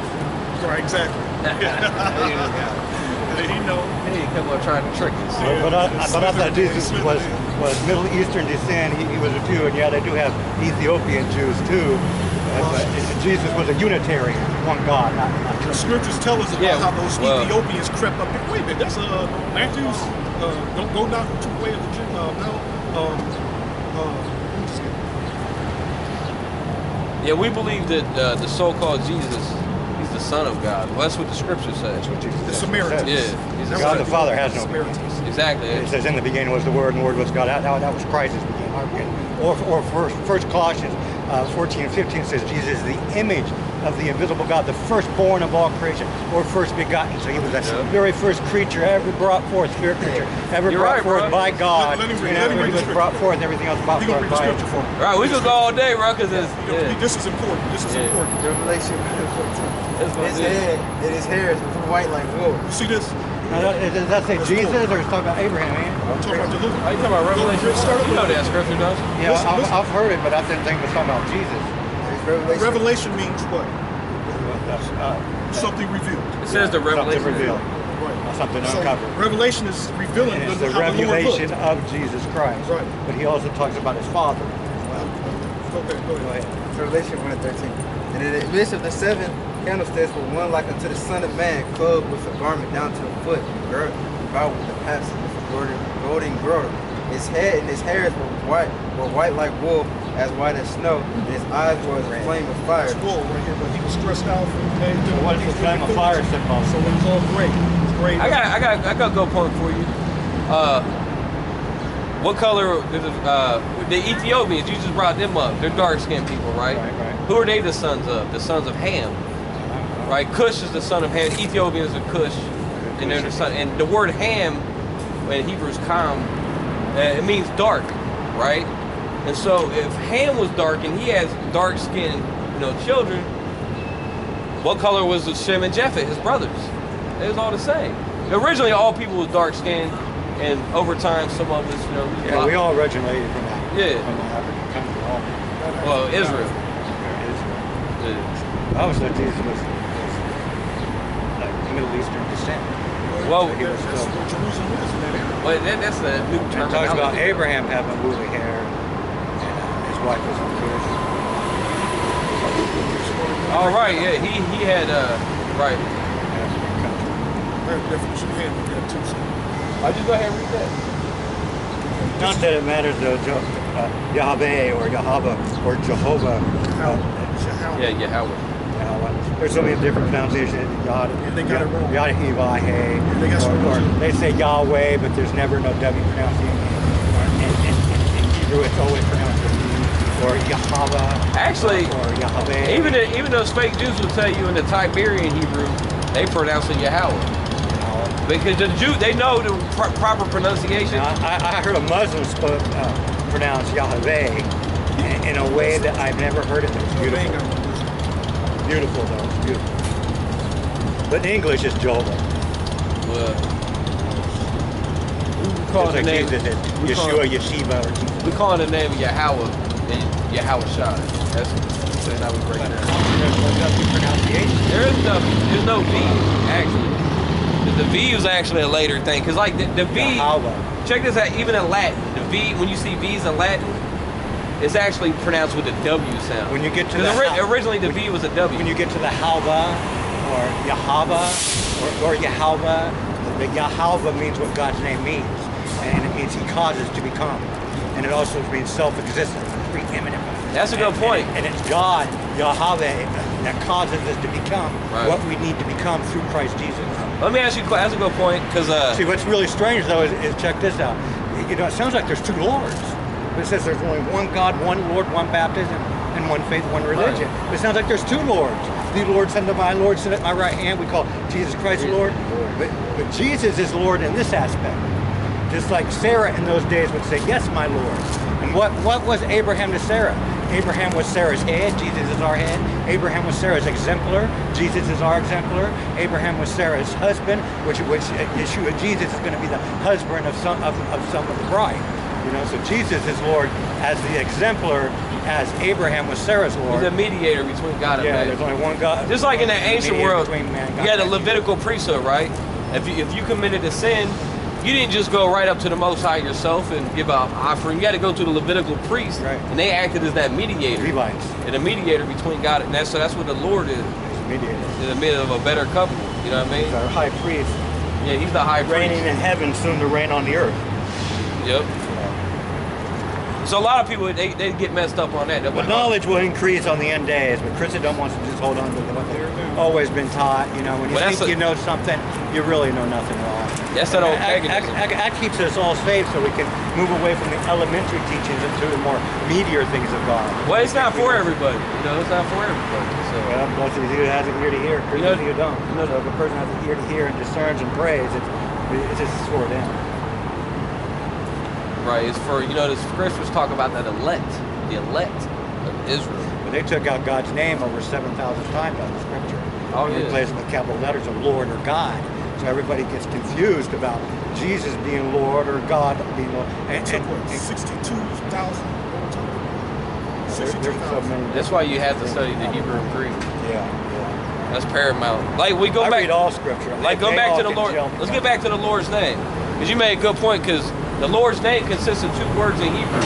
Speaker 2: Right, exactly. he know.
Speaker 5: Hey, you come on trying to trick us.
Speaker 2: Yeah.
Speaker 7: But I, but I thought
Speaker 2: Slither-
Speaker 7: Jesus was, was Middle Eastern descent. He, he was a Jew, and yeah, they do have Ethiopian Jews too. Uh, but Jesus was a Unitarian, one God, not, not
Speaker 2: The scriptures tell us about
Speaker 5: Yeah,
Speaker 2: how those
Speaker 5: well-
Speaker 2: Ethiopians crept up. Wait a minute, that's uh, Matthew's. Uh, don't go not to the way of the Jew. Uh, no. Um, uh, let me just get-
Speaker 5: Yeah, we believe that uh, the so-called Jesus, he's the Son of God. Well, that's what the Scripture says.
Speaker 7: What Jesus
Speaker 2: the
Speaker 7: said.
Speaker 2: Samaritans.
Speaker 5: Yeah, he's the
Speaker 7: God
Speaker 5: Son.
Speaker 7: the Father has no
Speaker 2: Samaritans.
Speaker 5: Exactly.
Speaker 7: It says, "In the beginning was the Word, and the Word was God." That, that, that was Christ's beginning. beginning. Or, or first, first Colossians uh, 14 and 15 says Jesus is the image of the invisible God, the firstborn of all creation, or first begotten. So he was the
Speaker 5: Yeah.
Speaker 7: very first creature ever brought forth, spirit creature, ever
Speaker 5: You're
Speaker 7: brought
Speaker 5: right,
Speaker 7: forth
Speaker 5: bro.
Speaker 7: by God.
Speaker 2: Let- let him read-
Speaker 7: and
Speaker 2: let him
Speaker 7: ever
Speaker 2: read the
Speaker 7: was
Speaker 2: scripture.
Speaker 7: brought forth, and everything else brought forth
Speaker 2: read
Speaker 7: by
Speaker 2: scripture for me.
Speaker 5: Right, we could go all day, bro, because it's.
Speaker 2: You know,
Speaker 5: Yeah.
Speaker 2: This is important. This is
Speaker 5: Yeah.
Speaker 2: important.
Speaker 3: Revelation 1,
Speaker 5: That's
Speaker 3: 14.
Speaker 5: what
Speaker 3: His
Speaker 5: it is.
Speaker 3: head and his hair is white like wool.
Speaker 2: You see this?
Speaker 7: Now, that- does that say
Speaker 2: That's
Speaker 7: Jesus,
Speaker 2: cool.
Speaker 7: or is it talking about Abraham? Man?
Speaker 2: I'm talking about the Luke.
Speaker 5: Are you talking about Revelation?
Speaker 2: Start
Speaker 5: You know
Speaker 2: with-
Speaker 5: that scripture, don't?
Speaker 7: Yeah,
Speaker 2: Listen,
Speaker 7: I've,
Speaker 2: listen.
Speaker 7: I've heard it, but I didn't think it was talking about Jesus.
Speaker 3: It's Revelation.
Speaker 2: Revelation means what?
Speaker 7: Uh,
Speaker 2: Something revealed.
Speaker 5: It says the
Speaker 7: something
Speaker 5: Revelation.
Speaker 7: revealed,
Speaker 2: Right.
Speaker 7: something
Speaker 2: So
Speaker 7: uncovered.
Speaker 2: Revelation is revealing
Speaker 7: it's
Speaker 2: the,
Speaker 7: the
Speaker 2: how the
Speaker 7: revelation of Jesus Christ.
Speaker 2: Right.
Speaker 7: But he also talks about his Father. Well.
Speaker 2: Okay, go
Speaker 7: Go
Speaker 2: ahead.
Speaker 7: ahead.
Speaker 3: Revelation 1 13. And in the midst of the seven candlesticks were one like unto the Son of Man, clothed with a garment down to the foot, girt about with the paps of a golden, golden girdle. His head and his hairs were white, were white like wool, as white as snow, and his eyes were as a flame of fire.
Speaker 2: It's bull right here, but he was stressed out from the day.
Speaker 7: So what is the flame of fire symbol?
Speaker 2: So it was all great. It was gray.
Speaker 5: I got, I got, I got a good point for you. Uh, what color? Is uh, the Ethiopians? You just brought them up. They're dark-skinned people, right?
Speaker 7: Right, right.
Speaker 5: Who are they the sons of? The sons of Ham, right? Cush is the son of Ham. Ethiopians are Cush, and they're the son. And the word Ham, in Hebrew is Kam, uh, it means dark, right? And so if Ham was dark and he has dark-skinned, you know, children, what color was Shem and Japheth, his brothers? It was all the same. Originally, all people was dark skinned, and over time, some of us, you know, we
Speaker 7: Yeah, we all originated from that.
Speaker 5: Yeah.
Speaker 7: From the. All.
Speaker 5: well, Israel.
Speaker 7: Israel.
Speaker 5: Yeah.
Speaker 7: Obviously, Jesus was, was like Middle Eastern descent.
Speaker 5: Well,
Speaker 7: he was still.
Speaker 2: what Jerusalem is in that.
Speaker 5: Well, that, that's a new term.
Speaker 7: It talks about Abraham having woolly hair, and his wife was from Cush.
Speaker 5: All right, yeah, he he had uh, right.
Speaker 7: African country.
Speaker 2: That definition of hand in too.
Speaker 5: I just go ahead and read that.
Speaker 7: Not that it matters though, Jo- uh, Yahweh or Yahweh or Jehovah. Uh,
Speaker 5: Yeah, yeah,
Speaker 7: Yahweh. There's so many different pronunciations. Yad,
Speaker 2: And they got it wrong.
Speaker 7: Yadhivahe.
Speaker 2: They got
Speaker 7: or, or they say Yahweh, but there's never no W pronunciation. In, in, in, in Hebrew, it's always pronounced as Y. Or Yahweh.
Speaker 5: Actually,
Speaker 7: or Yahweh.
Speaker 5: Even the, even those fake Jews will tell you in the Tiberian Hebrew, they pronounce it Yahweh. Because the Jew, they know the pro- proper pronunciation.
Speaker 7: Now, I, I heard a Muslim spoke, uh, pronounce Yahweh in, in a way that I've never heard it. It's beautiful.
Speaker 2: got no wisdom.
Speaker 7: Beautiful though. It's beautiful. But in English, it's Jehovah.
Speaker 5: Well, we call the
Speaker 7: like
Speaker 5: name.
Speaker 7: Jesus is Yeshua, Yeshiva, or Jesus.
Speaker 5: We call the name Yahweh and Yahweh Shai. That's that's how we break it down.
Speaker 7: There's no W pronunciation.
Speaker 5: There is no, there's no V actually. The- V was actually a later thing, cause like the, the V. Check this out. Even in Latin, the V when you see V's in Latin, it's actually pronounced with a W sound.
Speaker 7: When you get to the
Speaker 5: ori- originally the V was a W.
Speaker 7: When you get to the Halva or Yahava or, or Yahweh, the Yahweh means what God's name means. And it means he causes to become. And it also means self-existent,
Speaker 5: That's a good
Speaker 7: And-
Speaker 5: point.
Speaker 7: And, and it's God, Yahweh, that causes us to become
Speaker 5: Right.
Speaker 7: what we need to become through Christ Jesus.
Speaker 5: Let me ask you. That's a good point, cause uh,
Speaker 7: See, what's really strange though is, is check this out. You know, it sounds like there's two lords. But it says there's only one God, one Lord, one baptism, and one faith, one religion. But it sounds like there's two lords. The Lord sent to my Lord, sit at my right hand. We call Jesus Christ Lord. But, but Jesus is Lord in this aspect. Just like Sarah in those days would say, Yes, my Lord. And what, what was Abraham to Sarah? Abraham was Sarah's head, Jesus is our head. Abraham was Sarah's exemplar, Jesus is our exemplar. Abraham was Sarah's husband, which which Yeshua, Jesus is going to be the husband of some of, of some of the bride. You know, so Jesus is Lord as the exemplar, as Abraham was Sarah's Lord.
Speaker 5: he's a mediator between God and
Speaker 7: yeah,
Speaker 5: man.
Speaker 7: there's only one God.
Speaker 5: Just like in the ancient world,
Speaker 7: man
Speaker 5: you had a Levitical priesthood, right? If you, if you committed a sin, you didn't just go right up to the Most High yourself and give an offering. You had to go to the Levitical priest,
Speaker 7: Right.
Speaker 5: and they acted as that mediator,
Speaker 7: Levites,
Speaker 5: and a mediator between God and that. So that's what the Lord is
Speaker 7: mediator.
Speaker 5: in the middle of a better covenant. You know what I
Speaker 7: He's
Speaker 5: mean?
Speaker 7: our high priest,
Speaker 5: Yeah, he's the high
Speaker 7: reigning
Speaker 5: priest.
Speaker 7: in heaven, soon to reign on the earth.
Speaker 5: Yep. So a lot of people they, they get messed up on that. They're
Speaker 7: But
Speaker 5: like,
Speaker 7: knowledge will increase on the end days, but Christendom wants to just hold on to what they've always been taught. You know, when you
Speaker 5: Well,
Speaker 7: think
Speaker 5: a-
Speaker 7: you know something, you really know nothing at all.
Speaker 5: That's that old paganism.
Speaker 7: that- that- that keeps us all safe so we can move away from the elementary teachings into the more meatier things of God.
Speaker 5: Well, it's not for everybody. You know, it's not for everybody. So.
Speaker 7: Well, blessed is he who has an ear to hear,
Speaker 5: You know-
Speaker 7: who don't.
Speaker 5: you know-
Speaker 7: so if a person has an ear to hear and discerns and prays, it's, it's just for them.
Speaker 5: Right, it's for, you know, the scriptures talk about that elect, the elect of Israel.
Speaker 7: But they took out God's name over 7,000 times out of Scripture.
Speaker 5: Oh, yeah.
Speaker 7: replaced it with capital letters of Lord or God. So everybody gets confused about Jesus being Lord or God being Lord. And,
Speaker 2: It took
Speaker 7: and-
Speaker 2: what,
Speaker 7: and
Speaker 2: 62,000
Speaker 7: there- so
Speaker 5: That's why you have to study the Hebrew and Greek.
Speaker 7: Yeah, yeah.
Speaker 5: That's paramount. Like we go
Speaker 7: I
Speaker 5: back,
Speaker 7: read all Scripture.
Speaker 5: like go back to the Lord.
Speaker 7: gel
Speaker 5: Let's get back to the Lord's name, because you made a good point. Because the Lord's name consists of two words in Hebrew.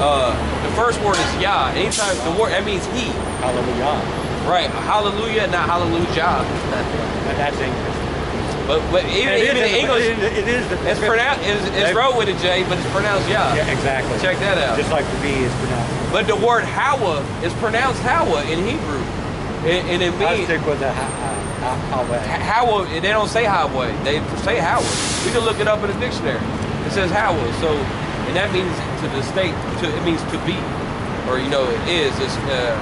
Speaker 5: Uh, the first word is Yah. Anytime the word that means He.
Speaker 7: Hallelujah.
Speaker 5: Right. Hallelujah, not Hallelujah.
Speaker 7: And that's English.
Speaker 5: But but even, even in
Speaker 7: the-
Speaker 5: English,
Speaker 7: It is, it is the
Speaker 5: it's pronounced. It's, it's wrote with a J, but it's pronounced Yah.
Speaker 7: Yeah, exactly.
Speaker 5: Check that out.
Speaker 7: Just like the B is pronounced.
Speaker 5: But the word Hawa is pronounced Hawa in Hebrew, and, and it
Speaker 7: I
Speaker 5: means
Speaker 7: stick with the ha- ha- ha- Haweh.
Speaker 5: Hawa. They don't say highway; they say Hawa. We can look it up in the dictionary. It says Hawa, so and that means to the state. To, it means to be, or you know, it is. It's uh,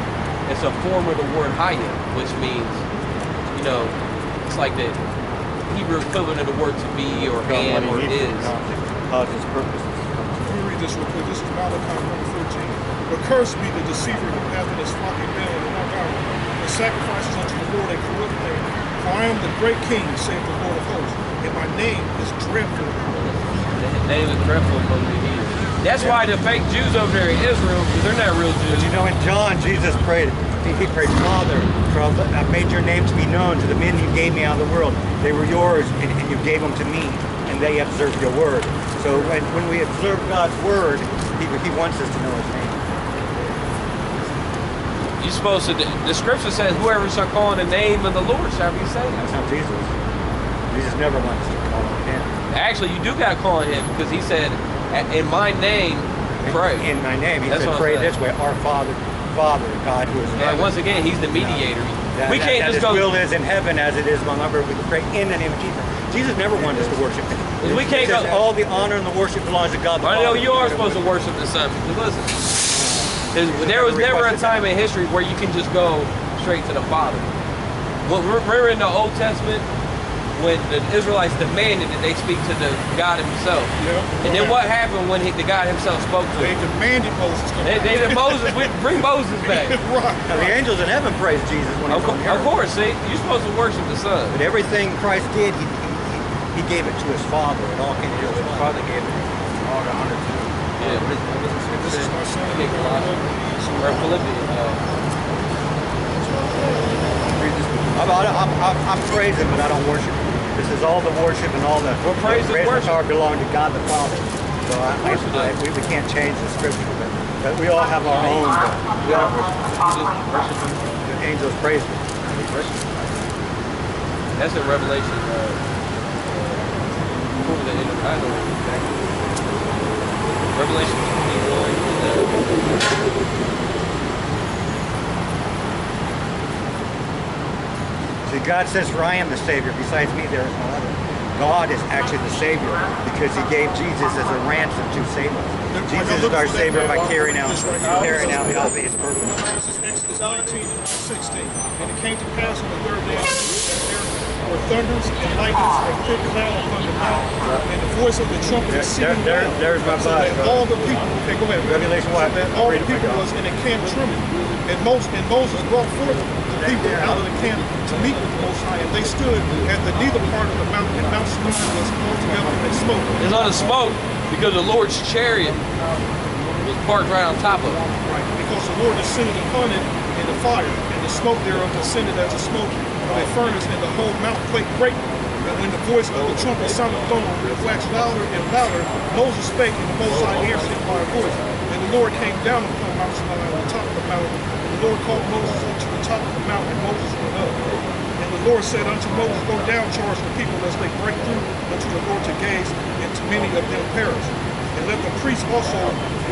Speaker 5: it's a form of the word Haya, which means you know, it's like the Hebrew equivalent of the word to be or
Speaker 7: God
Speaker 5: am or
Speaker 7: wanting
Speaker 5: is.
Speaker 7: evil, Cause his purposes.
Speaker 2: Let me read this real quick. This is Malachi 1:14. But cursed be the deceiver who hath in his flocking down and not God, and sacrifices unto the Lord a corrupt thing. For I am the great king, saith the Lord of hosts, and my name is dreadful
Speaker 5: The name is dreadful among the heathen. That's why the fake Jews over there in Israel, because they're not real
Speaker 7: But
Speaker 5: Jews.
Speaker 7: you know, in John, Jesus prayed, he, he prayed, Father, for I've made your name to be known to the men you gave me out of the world. They were yours, and, and you gave them to me, and they observed your word. So when, when we observe God's word, he, he wants us to know his name.
Speaker 5: You're supposed to, the scripture says, whoever shall call on the name of the Lord shall be saved.
Speaker 7: That's not Jesus. Jesus never wants to call on him.
Speaker 5: Actually, you do got to call on him because he said, in my name, pray.
Speaker 7: In my name, he
Speaker 5: That's
Speaker 7: said, pray this way, our Father, Father, God who is in
Speaker 5: And once again, he's the mediator.
Speaker 7: That,
Speaker 5: we
Speaker 7: that-
Speaker 5: can't
Speaker 7: that
Speaker 5: just
Speaker 7: his
Speaker 5: go.
Speaker 7: will is in heaven as it is among our We can pray in the name of Jesus. Jesus never wanted us to worship him.
Speaker 5: We can't go-
Speaker 7: all the honor and the worship belongs to God the
Speaker 5: I know you are supposed to worship the Son. Because listen, there was never a time in history where you can just go straight to the Father. Well, remember in the Old Testament when the Israelites demanded that they speak to the God Himself,
Speaker 2: Yeah.
Speaker 5: and then what happened when he, the God Himself spoke to
Speaker 2: They
Speaker 5: them?
Speaker 2: They demanded Moses
Speaker 5: They, they said, Moses, we, bring Moses back.
Speaker 2: right.
Speaker 7: Now, the angels in heaven praised Jesus when
Speaker 5: Of,
Speaker 7: he's
Speaker 5: co- of course, see, you're supposed to worship the Son.
Speaker 7: But everything Christ did, he, he, he gave it to his Father. It all came to his Father gave it all the honor to him.
Speaker 5: Yeah, what is, what is the
Speaker 2: This is
Speaker 5: say?
Speaker 2: my son.
Speaker 5: Okay, Colossians. Or Philippians. Uh,
Speaker 7: I'm praising, but I don't worship. This is all the worship and all the
Speaker 5: Well, praise is
Speaker 7: praise and
Speaker 5: worship.
Speaker 7: power belong to God the Father. So I, I, I, we, we can't change the scripture, but, but we all have our own. But we all worship.
Speaker 5: you just worship Him.
Speaker 7: The angels praise him.
Speaker 5: That's in Revelation. Uh, what was it? I know exactly. Revelation 21.
Speaker 7: See, God says, For I am the Savior. Besides me, there is no other. God is actually the Savior because He gave Jesus as a ransom to save us. Jesus is our Savior by carrying out, carrying out His purpose.
Speaker 2: This is Exodus 19 and 16. And it came to pass on the third day there were thunders and lightnings and thick cloud upon the mountain, and the voice of the trumpet
Speaker 7: There-
Speaker 2: exceeding
Speaker 7: there-
Speaker 2: loud.
Speaker 7: there's my
Speaker 2: so that all the people, okay, go ahead.
Speaker 7: Revelation what?
Speaker 2: So that all the
Speaker 7: Read it, my
Speaker 2: people was in a camp trembling. And Moses, and Moses brought forth the people out of the camp to meet with the Most High, and they stood at the neither part of the mountain, and Mount Sinai was altogether in smoke.
Speaker 5: It's on the smoke because the Lord's chariot was parked right on top of it.
Speaker 2: Right, because the Lord descended upon it in the fire, and the smoke thereof descended as the smoke of a furnace, and the whole mountain quaked greatly. And when the voice of the trumpet sounded it waxed louder and louder. Moses spake, and the Most High answered him by a voice. And the Lord came down upon Mount Sinai on the top of the mountain. Lord called Moses unto the top of the mountain, and Moses went up. And the Lord said unto Moses, Go down, charge the people, lest they break through unto the Lord to gaze, and to many of them perish. And let the priests also,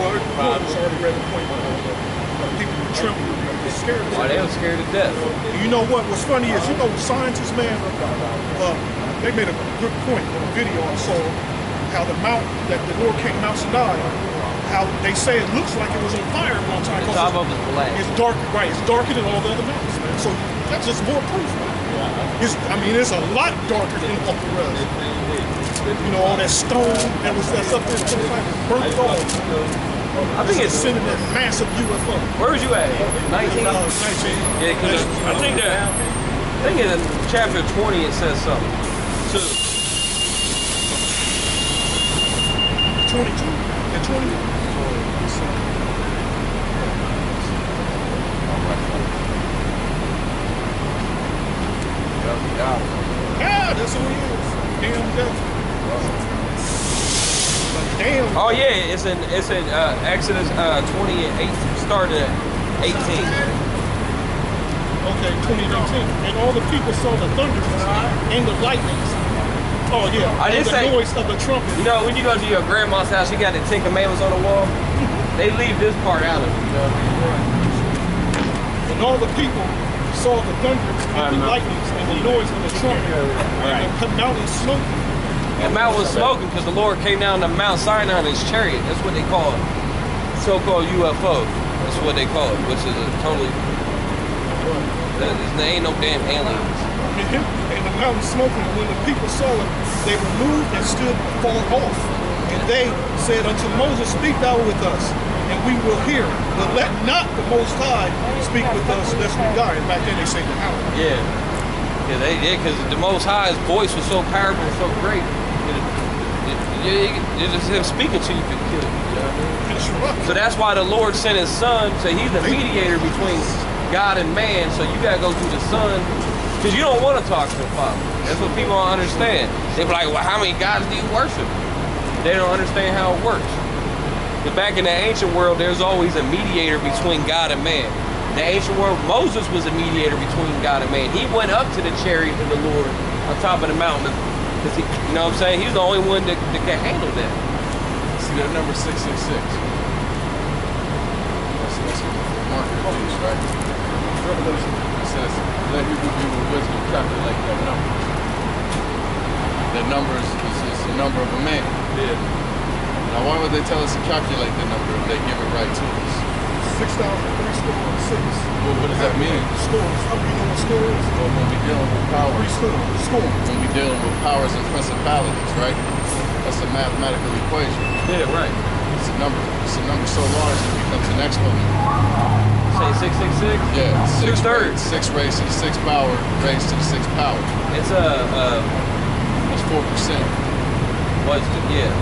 Speaker 2: well, Lord has already read the point, but people were trembling, they're scared.
Speaker 5: Why they were scared to death.
Speaker 2: you know what? What's funny is, you know, scientists, man, uh, they made a good point in a video I saw how the mountain that the Lord came Mount Sinai, how they say it looks like it was on fire at one time.
Speaker 5: The
Speaker 2: 'cause
Speaker 5: top of
Speaker 2: it's,
Speaker 5: it is black.
Speaker 2: it's dark, right? It's darker than all the other mountains, man. So that's just more proof. Man. It's, I mean, it's a lot darker than all the rest. You know, all that stone that was that's up there, it's like burnt it off.
Speaker 5: I think it's.
Speaker 2: sending that massive UFO.
Speaker 5: Where was you at? 19?
Speaker 2: Uh, 19.
Speaker 5: Yeah, because I think that. I think in chapter 20 it says something. Too.
Speaker 2: 22 and 20. Yeah, that's who he is. Damn devil. But damn.
Speaker 5: Oh yeah, it's in it's in uh, Exodus uh, 20 and 8 started at 18.
Speaker 2: Okay, 2019. And all the people saw the thunders and the lightnings. Oh yeah.
Speaker 5: I
Speaker 2: and
Speaker 5: did
Speaker 2: the
Speaker 5: say-
Speaker 2: noise of the trumpet.
Speaker 5: You know, when you go to your grandma's house, you got the Ten Commandments on the wall. They leave this part out of it. You know?
Speaker 2: And all the people saw the thunder and the lightnings and the noise of the trumpet and the mountain smoke.
Speaker 5: The mount was smoking because the Lord came down to Mount Sinai in his chariot. That's what they call it. So-called UFO. That's what they call it, which is a totally. There ain't no damn aliens.
Speaker 2: and the mountain smoking. And when the people saw it, they were moved and stood far off. And they said unto Moses, Speak thou with us, and we will hear. But let not the Most High speak with us, lest we die. And back then they say the hour.
Speaker 5: Yeah. Yeah, they did because the Most High's voice was so powerful so great. You, you just him speaking to you could kill you. you know what I mean? So that's why the Lord sent His Son. So He's the mediator between God and man. So you gotta go through the Son, because you don't want to talk to the Father. That's what people don't understand. They be like, "Well, how many gods do you worship?" They don't understand how it works. But back in the ancient world, there's always a mediator between God and man. In the ancient world, Moses was a mediator between God and man. He went up to the chariot of the Lord on top of the mountain. Because he, you know what I'm saying? He's the only one that, that can handle that.
Speaker 8: See that number 666. That's, that's a marker of the beast, right?
Speaker 2: Revelation.
Speaker 8: It says, let who you with wisdom calculate that number. That number is, is, is the number of a man.
Speaker 5: Yeah.
Speaker 8: Now, why would they tell us to calculate the number if they give it right to us?
Speaker 2: Six thousand three score six.
Speaker 8: Well, what does that mean?
Speaker 2: Scores. How do you know what score is?
Speaker 8: Well, when we dealing with powers,
Speaker 2: Three score. Score.
Speaker 8: when we dealing with powers and principalities, right? That's a mathematical equation.
Speaker 5: Yeah, right.
Speaker 8: It's a number. It's a number so large it becomes an exponent.
Speaker 5: Say 666?
Speaker 8: Yeah, six
Speaker 5: Two-thirds.
Speaker 8: ra- Six raised to the sixth power, raised to the sixth power.
Speaker 5: It's a, uh,
Speaker 8: That's four percent.
Speaker 5: what's the, yeah.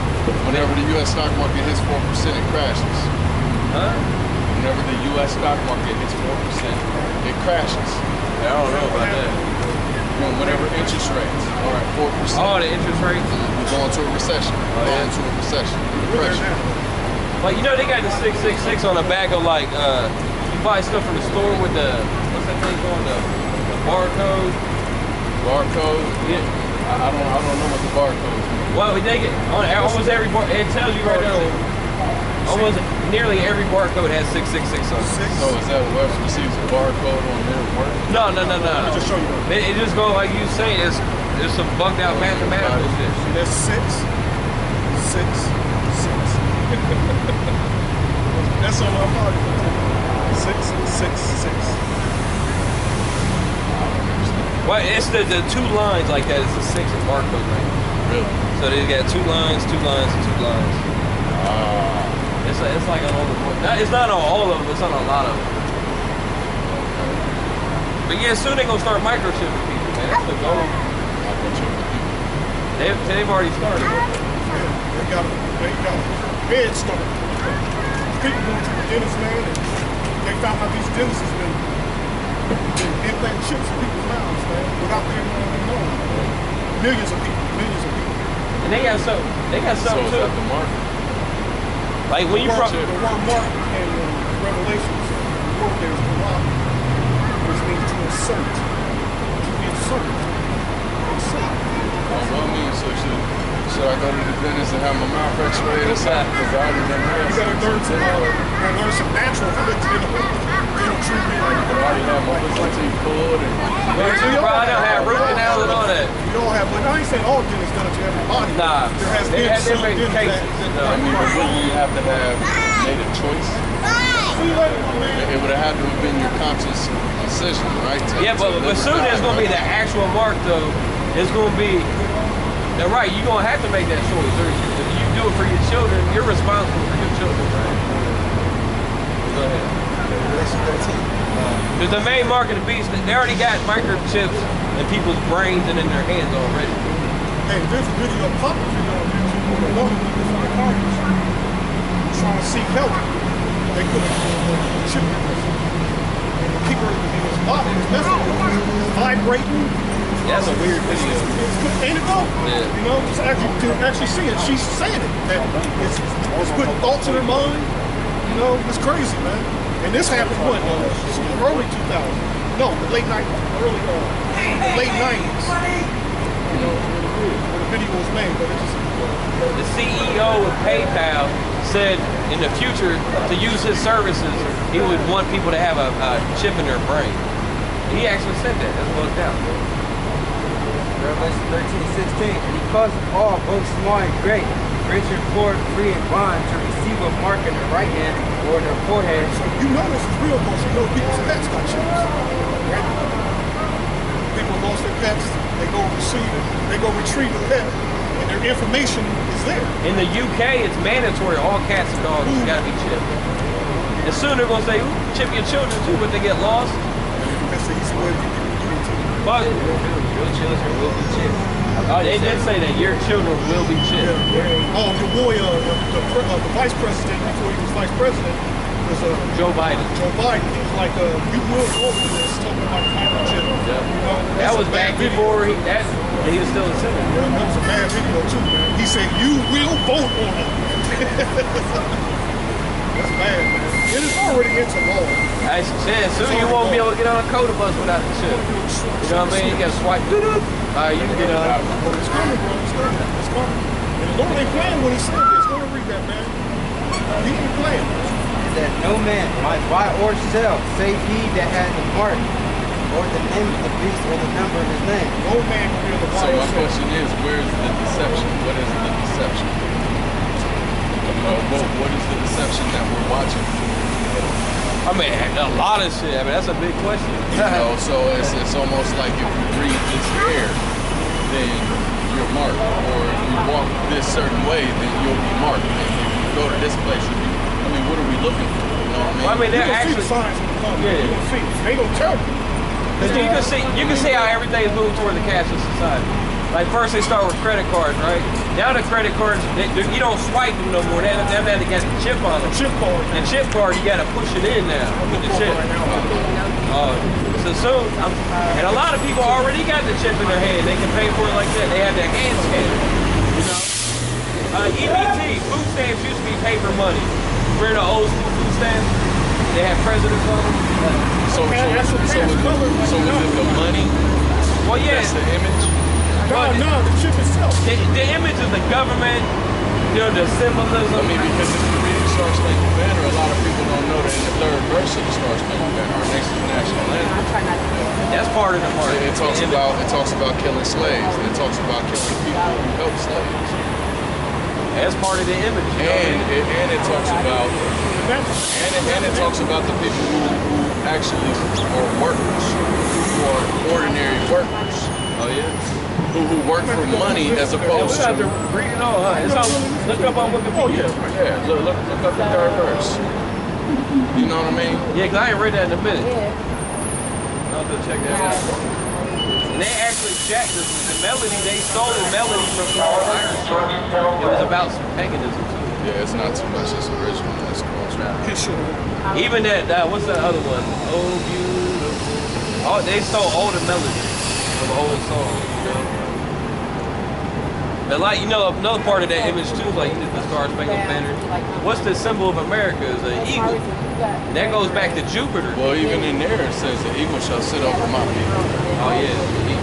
Speaker 8: Whenever the U.S. stock market hits four percent, it crashes.
Speaker 5: Huh?
Speaker 8: Whenever the U.S. stock market hits four percent, it crashes.
Speaker 5: I don't know about that.
Speaker 8: When- Whenever interest rates are at four percent,
Speaker 5: Oh, the interest rates?
Speaker 8: We're going to a recession. We go
Speaker 5: yeah.
Speaker 8: into a recession. Depression.
Speaker 5: Like, you know, they got the 666 on the back of, like, uh, you buy stuff from the store with the, what's that thing called? The, the barcode?
Speaker 8: Barcode.
Speaker 5: Yeah.
Speaker 8: I, I don't. I don't know what the barcode is.
Speaker 5: Well, they get, on almost every bar, it tells you right there. Almost nearly every barcode has 666 on it.
Speaker 2: Six.
Speaker 8: So is that whoever receives a barcode on their work?
Speaker 5: No, no, no, no.
Speaker 2: I'll just show you that.
Speaker 5: It, it just go like you say, it's, it's some bugged out mathematical shit.
Speaker 2: See, that's six, six, six. that's on our body. Six, six, six.
Speaker 5: Well, it's the, the two lines like that. It's a six barcode right
Speaker 8: Really?
Speaker 5: So they got two lines, two lines, and two lines. It's, a, it's like on all the not, It's not on all of them. It's on a lot of them. But yeah, soon they're gonna start microchipping people, man. That's the goal. They've, they've already started.
Speaker 2: They got a, they got a head start. People going to the dentist, man, and they found out these dentists has been, been implanting chips in people's mouths, man, without them even knowing. Millions of people, millions of people.
Speaker 5: And they got some. They got
Speaker 8: So
Speaker 5: something
Speaker 8: is
Speaker 5: too.
Speaker 8: That the market?
Speaker 5: Like when you
Speaker 2: the
Speaker 5: from.
Speaker 2: the word mark in uh, Revelations, the word there is mark, which means to insert. To insert. Insert.
Speaker 8: Oh, well, I mean, so should, should I go to the dentist and have my mouth x-rayed or something? Because I already done had
Speaker 2: You gotta learn some, uh, gotta learn some natural dental, dental treatment.
Speaker 8: I already had my wisdom teeth pulled and
Speaker 5: Well, you probably don't have root canals and all that.
Speaker 2: You don't have, but I ain't saying all dentists done it to everybody.
Speaker 5: Nah,
Speaker 2: there has
Speaker 5: they
Speaker 2: been
Speaker 5: had
Speaker 2: some dentists that,
Speaker 5: No.
Speaker 8: I mean, wouldn't you have to have made a choice?
Speaker 2: Like,
Speaker 8: It would have had to have been your conscious decision, right? To-
Speaker 5: Yeah, but, but soon there's gonna be the actual mark though. It's gonna be. Now, right, you're gonna have to make that choice. If you do it for your children, you're responsible for your children, right? Go ahead. Because the main mark of the beast, they already got microchips in people's brains and in their hands already.
Speaker 2: hey, there's a video, a pop video on YouTube with a woman with from the carnage trying to seek help. They a chip in her. And the keeper in his body was messing with vibrating.
Speaker 5: That's a weird video.
Speaker 2: It's good, ain't it though?
Speaker 5: Yeah.
Speaker 2: You know, just actually to actually see it. She's saying it. That it's, it's putting thoughts in her mind. You know, it's crazy, man. And this happened what? Uh, early 2000. No, the late 90s, early uh, late 90s. You know, when the, the video was made, but it just
Speaker 5: The CEO of PayPal said in the future to use his services, he would want people to have a, a chip in their brain. He actually said that. That's what it's down.
Speaker 3: Revelation 13, 16. And he caused all, both small and great, rich and poor, free and bond, to receive a mark in their right hand or in their forehead.
Speaker 2: you know this is real because you know people's pets got chips. Right? People lost their pets, they go receive it, they go retrieve the pet, and their information is there.
Speaker 5: In the UK, it's mandatory. All cats and dogs got to be chipped. And soon they're gonna say, "Ooh, chip your children too," but they get lost.
Speaker 2: That's the easy way to to do it.
Speaker 5: Fuck.
Speaker 3: Your children will be chipped.
Speaker 5: Oh, they did say that your children will be chipped.
Speaker 2: Oh, your boy, uh, the, the, uh, the vice president before he was vice president was uh,
Speaker 5: Joe Biden.
Speaker 2: Joe Biden. He was like, uh, you will vote for this, talking about the microchip.
Speaker 5: Yeah.
Speaker 2: You know,
Speaker 5: That was back before he that he was still a senator.
Speaker 2: Yeah, that was a bad video too, man. He said, you will vote on it. that's bad, man. It is already into law.
Speaker 5: I said soon you won't be able to get on a coda bus without the chip. You know what I mean? You gotta swipe. Doo-doo. All right, you can get on.
Speaker 2: But it's coming, bro. It's coming. It's coming. And the Lord ain't playing when he said this. Go and read that, man. He ain't playing.
Speaker 3: Is that no man might buy or sell, save he that has the mark, or the name of the beast, or the number of his name.
Speaker 2: No man can be able to
Speaker 8: So
Speaker 2: buy or
Speaker 8: my
Speaker 2: sell.
Speaker 8: question is, where is the deception? What is the deception? You know, what, what is the deception that we're watching?
Speaker 5: I mean, a lot of shit. I mean, that's a big question.
Speaker 8: You know, so it's, it's almost like if you read this air, then you're marked. Or if you walk this certain way, then you'll be marked. And if you go to this place, you'll be, I mean, what are we looking for? You know what I mean?
Speaker 5: I mean, they're
Speaker 2: gonna see
Speaker 5: actually.
Speaker 2: the signs when you come.
Speaker 5: Yeah.
Speaker 2: You're see. They gonna tell you.
Speaker 5: Cause you can see, you can see how everything is moving toward the cashless society. Like first they start with credit cards, right? Now the credit cards, they, they- you don't swipe them no more. They, they, they got the chip on them.
Speaker 2: Chip card.
Speaker 5: The chip card, you gotta push it in now with the chip. Uh, so soon, and a lot of people already got the chip in their hand. They can pay for it like that. They have their hand scanner. You know. Uh, EBT, food stamps used to be paper money. Remember the old school food stamps? They had presidents on them.
Speaker 8: so, so,
Speaker 2: Okay, that's
Speaker 8: so,
Speaker 2: what
Speaker 8: so,
Speaker 2: pants
Speaker 8: is,
Speaker 2: color
Speaker 8: it, so is it the money?
Speaker 5: Well, yeah.
Speaker 8: That's the image?
Speaker 2: No, no, the chip itself.
Speaker 5: the, the image of the government, you know, the symbolism.
Speaker 8: I mean, because if you read the Star Spangled Banner, a lot of people don't know that in the third verse of the Star Spangled Banner, our nation's national anthem,
Speaker 5: that's part of the part.
Speaker 8: it, it talks
Speaker 5: The
Speaker 8: about it talks about killing slaves, and it talks about killing people who help slaves,
Speaker 5: That's part of the image.
Speaker 8: And
Speaker 5: what I mean?
Speaker 8: it, and it talks about and it, and it talks about the people who, who actually are workers, who are ordinary workers,
Speaker 5: Oh yeah.
Speaker 8: who, who work for money as
Speaker 5: Yeah, we
Speaker 8: opposed
Speaker 5: got to
Speaker 8: to
Speaker 5: read it all. Huh? It's all look up on Wikipedia.
Speaker 8: Oh, yeah. Look, look, look up the third verse. You know what I mean?
Speaker 5: Yeah, cause I ain't read that in a minute.
Speaker 6: Yeah.
Speaker 5: I'll go check that out. And they actually checked the, the melody. They stole the melody from Carl Iron Strong. It was about some paganism too.
Speaker 8: Yeah, it's not too much. It's original. It's cultural.
Speaker 2: his shit.
Speaker 5: Even that, uh, what's that other one? Oh, beautiful. Oh, they stole all the melodies from old songs. You know? But like, you know, another part of that image too, like you did the Star Spangled Banner. What's the symbol of America? Is an eagle. And that goes back to Jupiter.
Speaker 8: Well, even in there it says the eagle shall sit over my people.
Speaker 5: Oh yeah,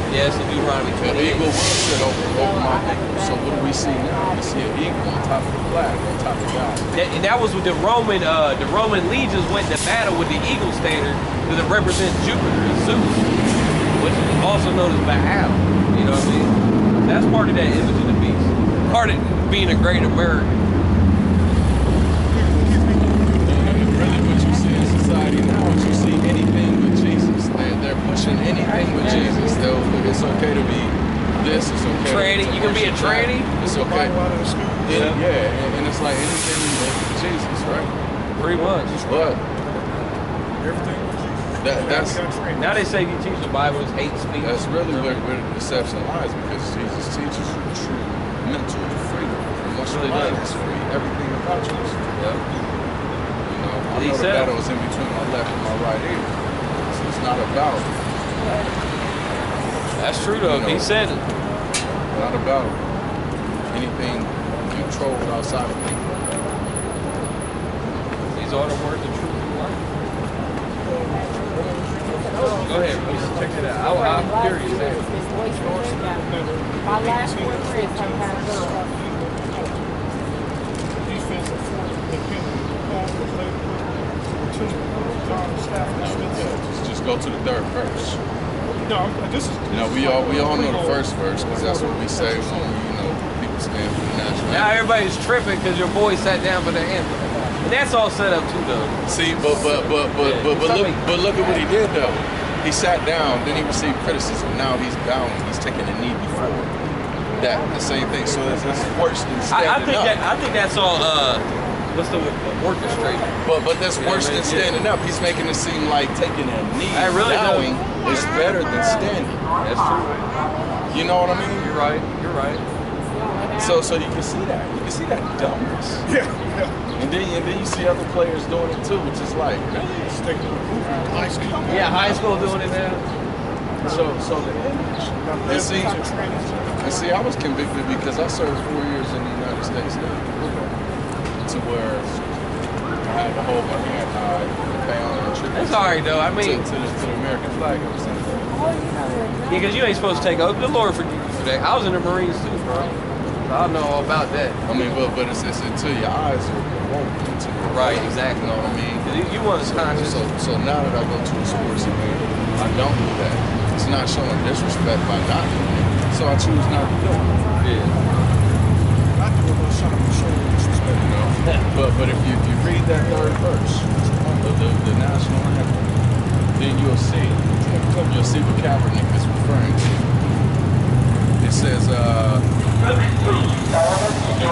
Speaker 5: yeah, it's the Deuteronomy
Speaker 8: The eagle will sit over, over my people. So what do we see now? We see an eagle on top of the flag, on top of God.
Speaker 5: That, and that was with the Roman, uh, the Roman legions went to battle with the eagle standard because it represents Jupiter and Zeus, which is also known as Baal. You know what I mean? That's part of that image of the beast. Part of being a great American.
Speaker 8: Really what you see in society now is you see anything with Jesus. They're, they're pushing anything with Jesus. They'll, it's okay to be this, it's okay
Speaker 5: Tranny, you can be a tranny?
Speaker 8: It's okay.
Speaker 2: Bible out of the school.
Speaker 8: Yeah, yeah, and, and it's like anything with Jesus, right?
Speaker 5: Pretty much.
Speaker 8: But
Speaker 2: Everything.
Speaker 8: That, that's
Speaker 2: We got trained.
Speaker 5: Now they say if you teach the Bible, it's hate speech.
Speaker 8: That's really where, where the deception lies because Jesus teaches you true mental freedom. Once your mind is free, everything about you is free.
Speaker 5: Yeah.
Speaker 8: You know, I
Speaker 5: He
Speaker 8: know the battle is in between my left and my right ear. So it's not about,
Speaker 5: That's true though.
Speaker 8: You know.
Speaker 5: He said it.
Speaker 8: not about anything controlled outside of me.
Speaker 5: These are the words of truth and life. Go ahead, please check it out. I, I'm curious.
Speaker 6: My last four friends have had a.
Speaker 2: Defensive force dependent the labor. Two, John Stafford
Speaker 8: Just, just go to the third verse.
Speaker 2: No, this is.
Speaker 8: You know, we all we all know the first verse because that's what we say when you know people stand for the national
Speaker 5: Now everybody's tripping because your boy sat down for the anthem. And that's all set up too though.
Speaker 8: See, but but but but
Speaker 5: Yeah,
Speaker 8: but, but look but look at what he did though. He sat down, then he received criticism. Now he's bowing. He's taking a knee before that. The same thing. So it's, it's worse than standing
Speaker 5: I, I think
Speaker 8: up.
Speaker 5: that I think that's all uh what's the word? orchestrated.
Speaker 8: but but that's
Speaker 5: Yeah,
Speaker 8: worse
Speaker 5: man,
Speaker 8: than
Speaker 5: yeah.
Speaker 8: standing up. He's making it seem like taking a knee,
Speaker 5: I really
Speaker 8: bowing, is better than standing.
Speaker 5: That's true.
Speaker 8: You know what I mean?
Speaker 5: You're right. You're right.
Speaker 8: So so you can see that. You can see that dumbness.
Speaker 2: Yeah, yeah.
Speaker 8: And then and then you see other players doing it too, which is like, really?
Speaker 2: Let's take a. High school.
Speaker 5: Yeah, high school doing it now.
Speaker 8: So so the image. And see, and see, I was convicted because I served four years in the United States Navy, to where I had to hold my hand high and pay honor and tribute
Speaker 5: That's all right though. I mean,
Speaker 8: to, the, to the American flag. You know I'm saying?
Speaker 5: yeah, because you ain't supposed to take oath. The Lord forgive you for that. I was in the Marines too, bro. So I know all about that.
Speaker 8: I mean, but but it's, it's until your eyes are to it.
Speaker 5: Right, exactly.
Speaker 8: You know what I mean?
Speaker 5: you, wasn't conscious.
Speaker 8: So, so now that I go to a sports event, I don't do that. It's not showing disrespect by not doing it. So I choose not to do it.
Speaker 5: Yeah.
Speaker 2: Not doing no shot for show disrespect.
Speaker 8: You know? but but if you, if you read that third verse of the, the national anthem, then you'll see you'll see what Kaepernick is referring to. Says, uh,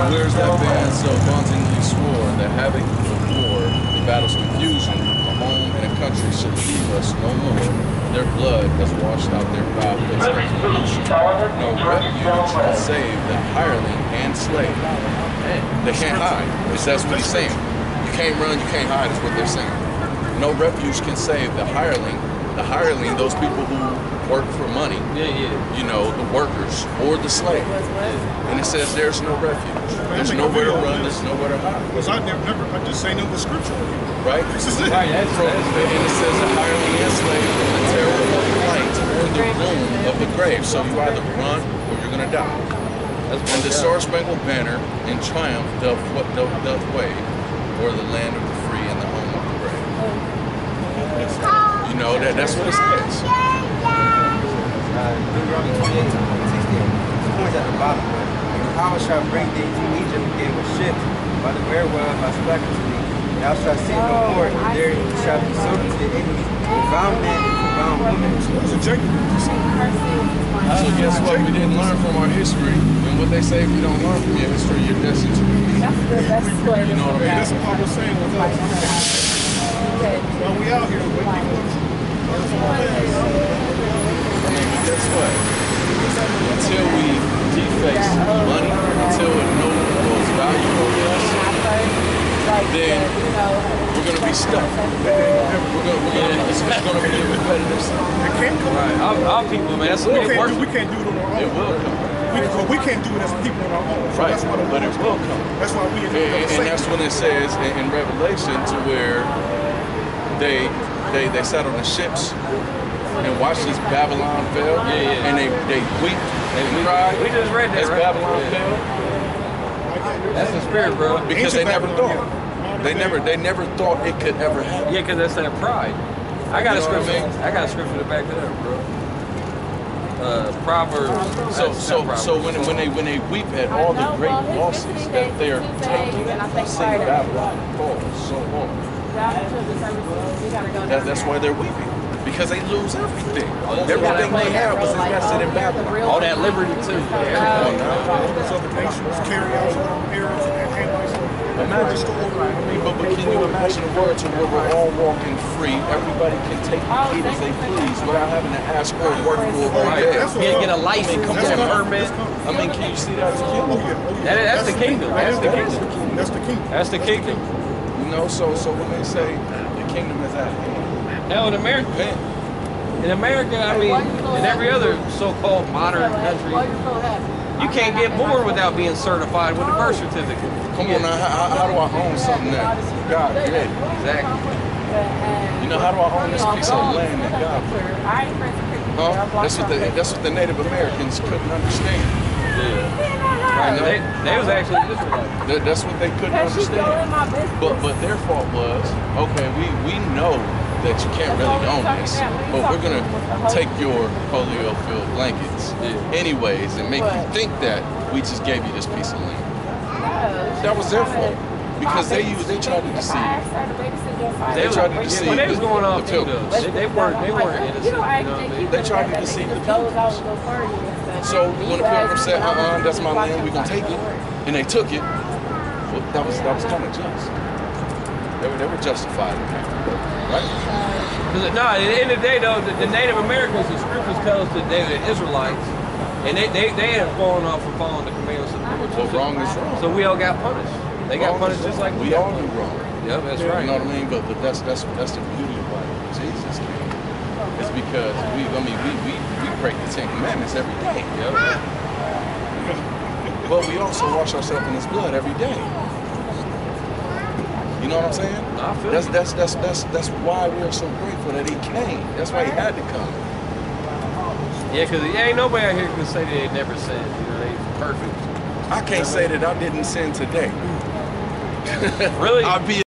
Speaker 8: Where's that band so abundantly swore that havoc of war, the battle's confusion, a home and a country should leave us no more. Their blood has washed out their foul place of. No refuge can save the hireling and slave. They can't hide. Because that's what he's saying. You can't run, you can't hide, is what they're saying. No refuge can save the hireling. The hireling, those people who work for money,
Speaker 5: Yeah, yeah.
Speaker 8: you know, the workers or the slave. And it says there's no refuge. There's nowhere to run, there's nowhere to hide.
Speaker 2: Because I never, never, I just say no the scripture.
Speaker 8: Right?
Speaker 2: This is it.
Speaker 5: Right, that's,
Speaker 8: From,
Speaker 5: that's
Speaker 8: and it says a hireling and slave from the terror terrible flight or the gloom of the grave. So you either run or you're gonna die.
Speaker 5: that's
Speaker 8: And the Star Spangled Banner in triumph doth what doth, doth wave o'er the land of the free and the home of the brave. You know that that's what it says.
Speaker 3: Uh, Deuteronomy 28, 16. This points at the bottom. And Yahweh shall bring thee to Egypt again with ships, by the wherewith I spake unto thee. Thou shalt see no more, and there shall be sold unto the enemy, a bound man and bound woman.
Speaker 2: That's a Jacob.
Speaker 8: So guess what? We didn't learn from our history, and what they say if you don't learn from your history, you're destined to repeat.
Speaker 6: That's good. That's good.
Speaker 8: You know what I mean?
Speaker 2: That's Paul was saying with us. While we out here, we
Speaker 8: I mean, but guess what? Until we deface money, until it no goes value over us, then we're gonna be stuck. We're gonna, we're gonna, it's, it's gonna be a repetitive cycle.
Speaker 2: It can't come.
Speaker 5: right. Our, our people, man, that's
Speaker 2: We
Speaker 5: what it
Speaker 2: can't, do, we can't do it on our own.
Speaker 8: It will come.
Speaker 2: We, we can't do it as people on our own. So
Speaker 8: Right,
Speaker 2: that's why the
Speaker 8: but it will come.
Speaker 2: That's why we in
Speaker 8: And, and that's when it says in, in Revelation to where they they they sat on the ships and watched this Babylon fell.
Speaker 5: Yeah, yeah.
Speaker 8: And they they weep and
Speaker 5: we-
Speaker 8: cried.
Speaker 5: we just read that,
Speaker 8: as
Speaker 5: right?
Speaker 8: Babylon
Speaker 5: Yeah.
Speaker 8: fell
Speaker 5: That's the spirit, bro.
Speaker 8: because
Speaker 2: Ancient
Speaker 8: they never
Speaker 2: Babylon,
Speaker 8: thought.
Speaker 2: yeah.
Speaker 8: They never they never thought it could ever happen.
Speaker 5: Yeah, because that's that pride. I got
Speaker 8: You
Speaker 5: a
Speaker 8: know what I
Speaker 5: scripture.
Speaker 8: mean?
Speaker 5: I, got a scripture to back that up, bro. Uh, Proverbs.
Speaker 8: So so
Speaker 5: Proverbs.
Speaker 8: so when when they when they weep at all the great losses that they are taking, seeing Babylon fall so hard. That, that's why they're weeping. Because they lose everything. Everything they have was invested in Babylon.
Speaker 5: all that liberty too.
Speaker 8: Come on now.
Speaker 2: all those other nations carry out their own errors and handles.
Speaker 8: Imagine, I mean, but, but can you imagine a world to where we're all walking free, everybody can take the eat as they please without having to ask or work for it all
Speaker 5: Right.
Speaker 8: day?
Speaker 2: That's what-
Speaker 5: Get, get a license,
Speaker 8: Come
Speaker 5: get a
Speaker 8: on.
Speaker 5: permit.
Speaker 8: I mean, can you see that as a
Speaker 2: Oh
Speaker 8: kingdom?
Speaker 2: yeah, oh, yeah.
Speaker 5: That- that's the kingdom. That's the kingdom.
Speaker 2: the kingdom. That's the kingdom.
Speaker 5: That's the kingdom.
Speaker 8: You know, so so when they say the kingdom is at hand,
Speaker 5: Hell, in America, in America, I mean, in every other so-called modern country, you can't get born without being certified with a birth certificate.
Speaker 8: Come on now, how, how do I own something that God created?
Speaker 5: Exactly.
Speaker 8: You know, how do I own this piece of land that God? Huh? That's what the that's what the Native Americans couldn't understand.
Speaker 5: Right. They, they was actually Israelites.
Speaker 8: That, that's what they couldn't understand. But but their fault was okay. We we know that you can't really own this, but we're gonna take your polio filled blankets anyways and make you think that we just gave you this piece of land. That was their fault because they used they tried to deceive.
Speaker 5: They,
Speaker 8: tried to
Speaker 5: was,
Speaker 8: deceive
Speaker 5: when they was
Speaker 8: the-
Speaker 5: going off
Speaker 8: the
Speaker 5: too,
Speaker 8: pilgrims.
Speaker 5: they, they weren't they weren't innocent. You know what
Speaker 8: They tried to deceive the pilgrims. So when the pilgrims said, "Uh-uh, that's my land, we're gonna take it," and they took it, well, that was that was kind of just. They were they were justified in that, right?
Speaker 5: Because no, at the end of the day, though, the, the Native Americans, the scriptures tell us that they were the Israelites, and they they, they had fallen off from following the commandments of the Lord.
Speaker 8: Well, wrong is wrong.
Speaker 5: So we all got punished. They got
Speaker 8: Wrong is
Speaker 5: punished just
Speaker 8: wrong.
Speaker 5: like
Speaker 8: we
Speaker 5: got
Speaker 8: all do wrong.
Speaker 5: Yep, that's right.
Speaker 8: You know what I mean? But, but that's that's that's the beauty of why Jesus came. It's because we I mean we we, we break the Ten Commandments every day.
Speaker 5: Yep.
Speaker 8: But we also wash ourselves in his blood every day. You know what I'm saying?
Speaker 5: I feel
Speaker 8: That's that's that's that's that's why we are so grateful that he came. That's why he had to come.
Speaker 5: Yeah, because ain't nobody out here can say that they never sinned. You know, they perfect.
Speaker 8: I can't say that I didn't sin today.
Speaker 5: Really?
Speaker 8: I'll be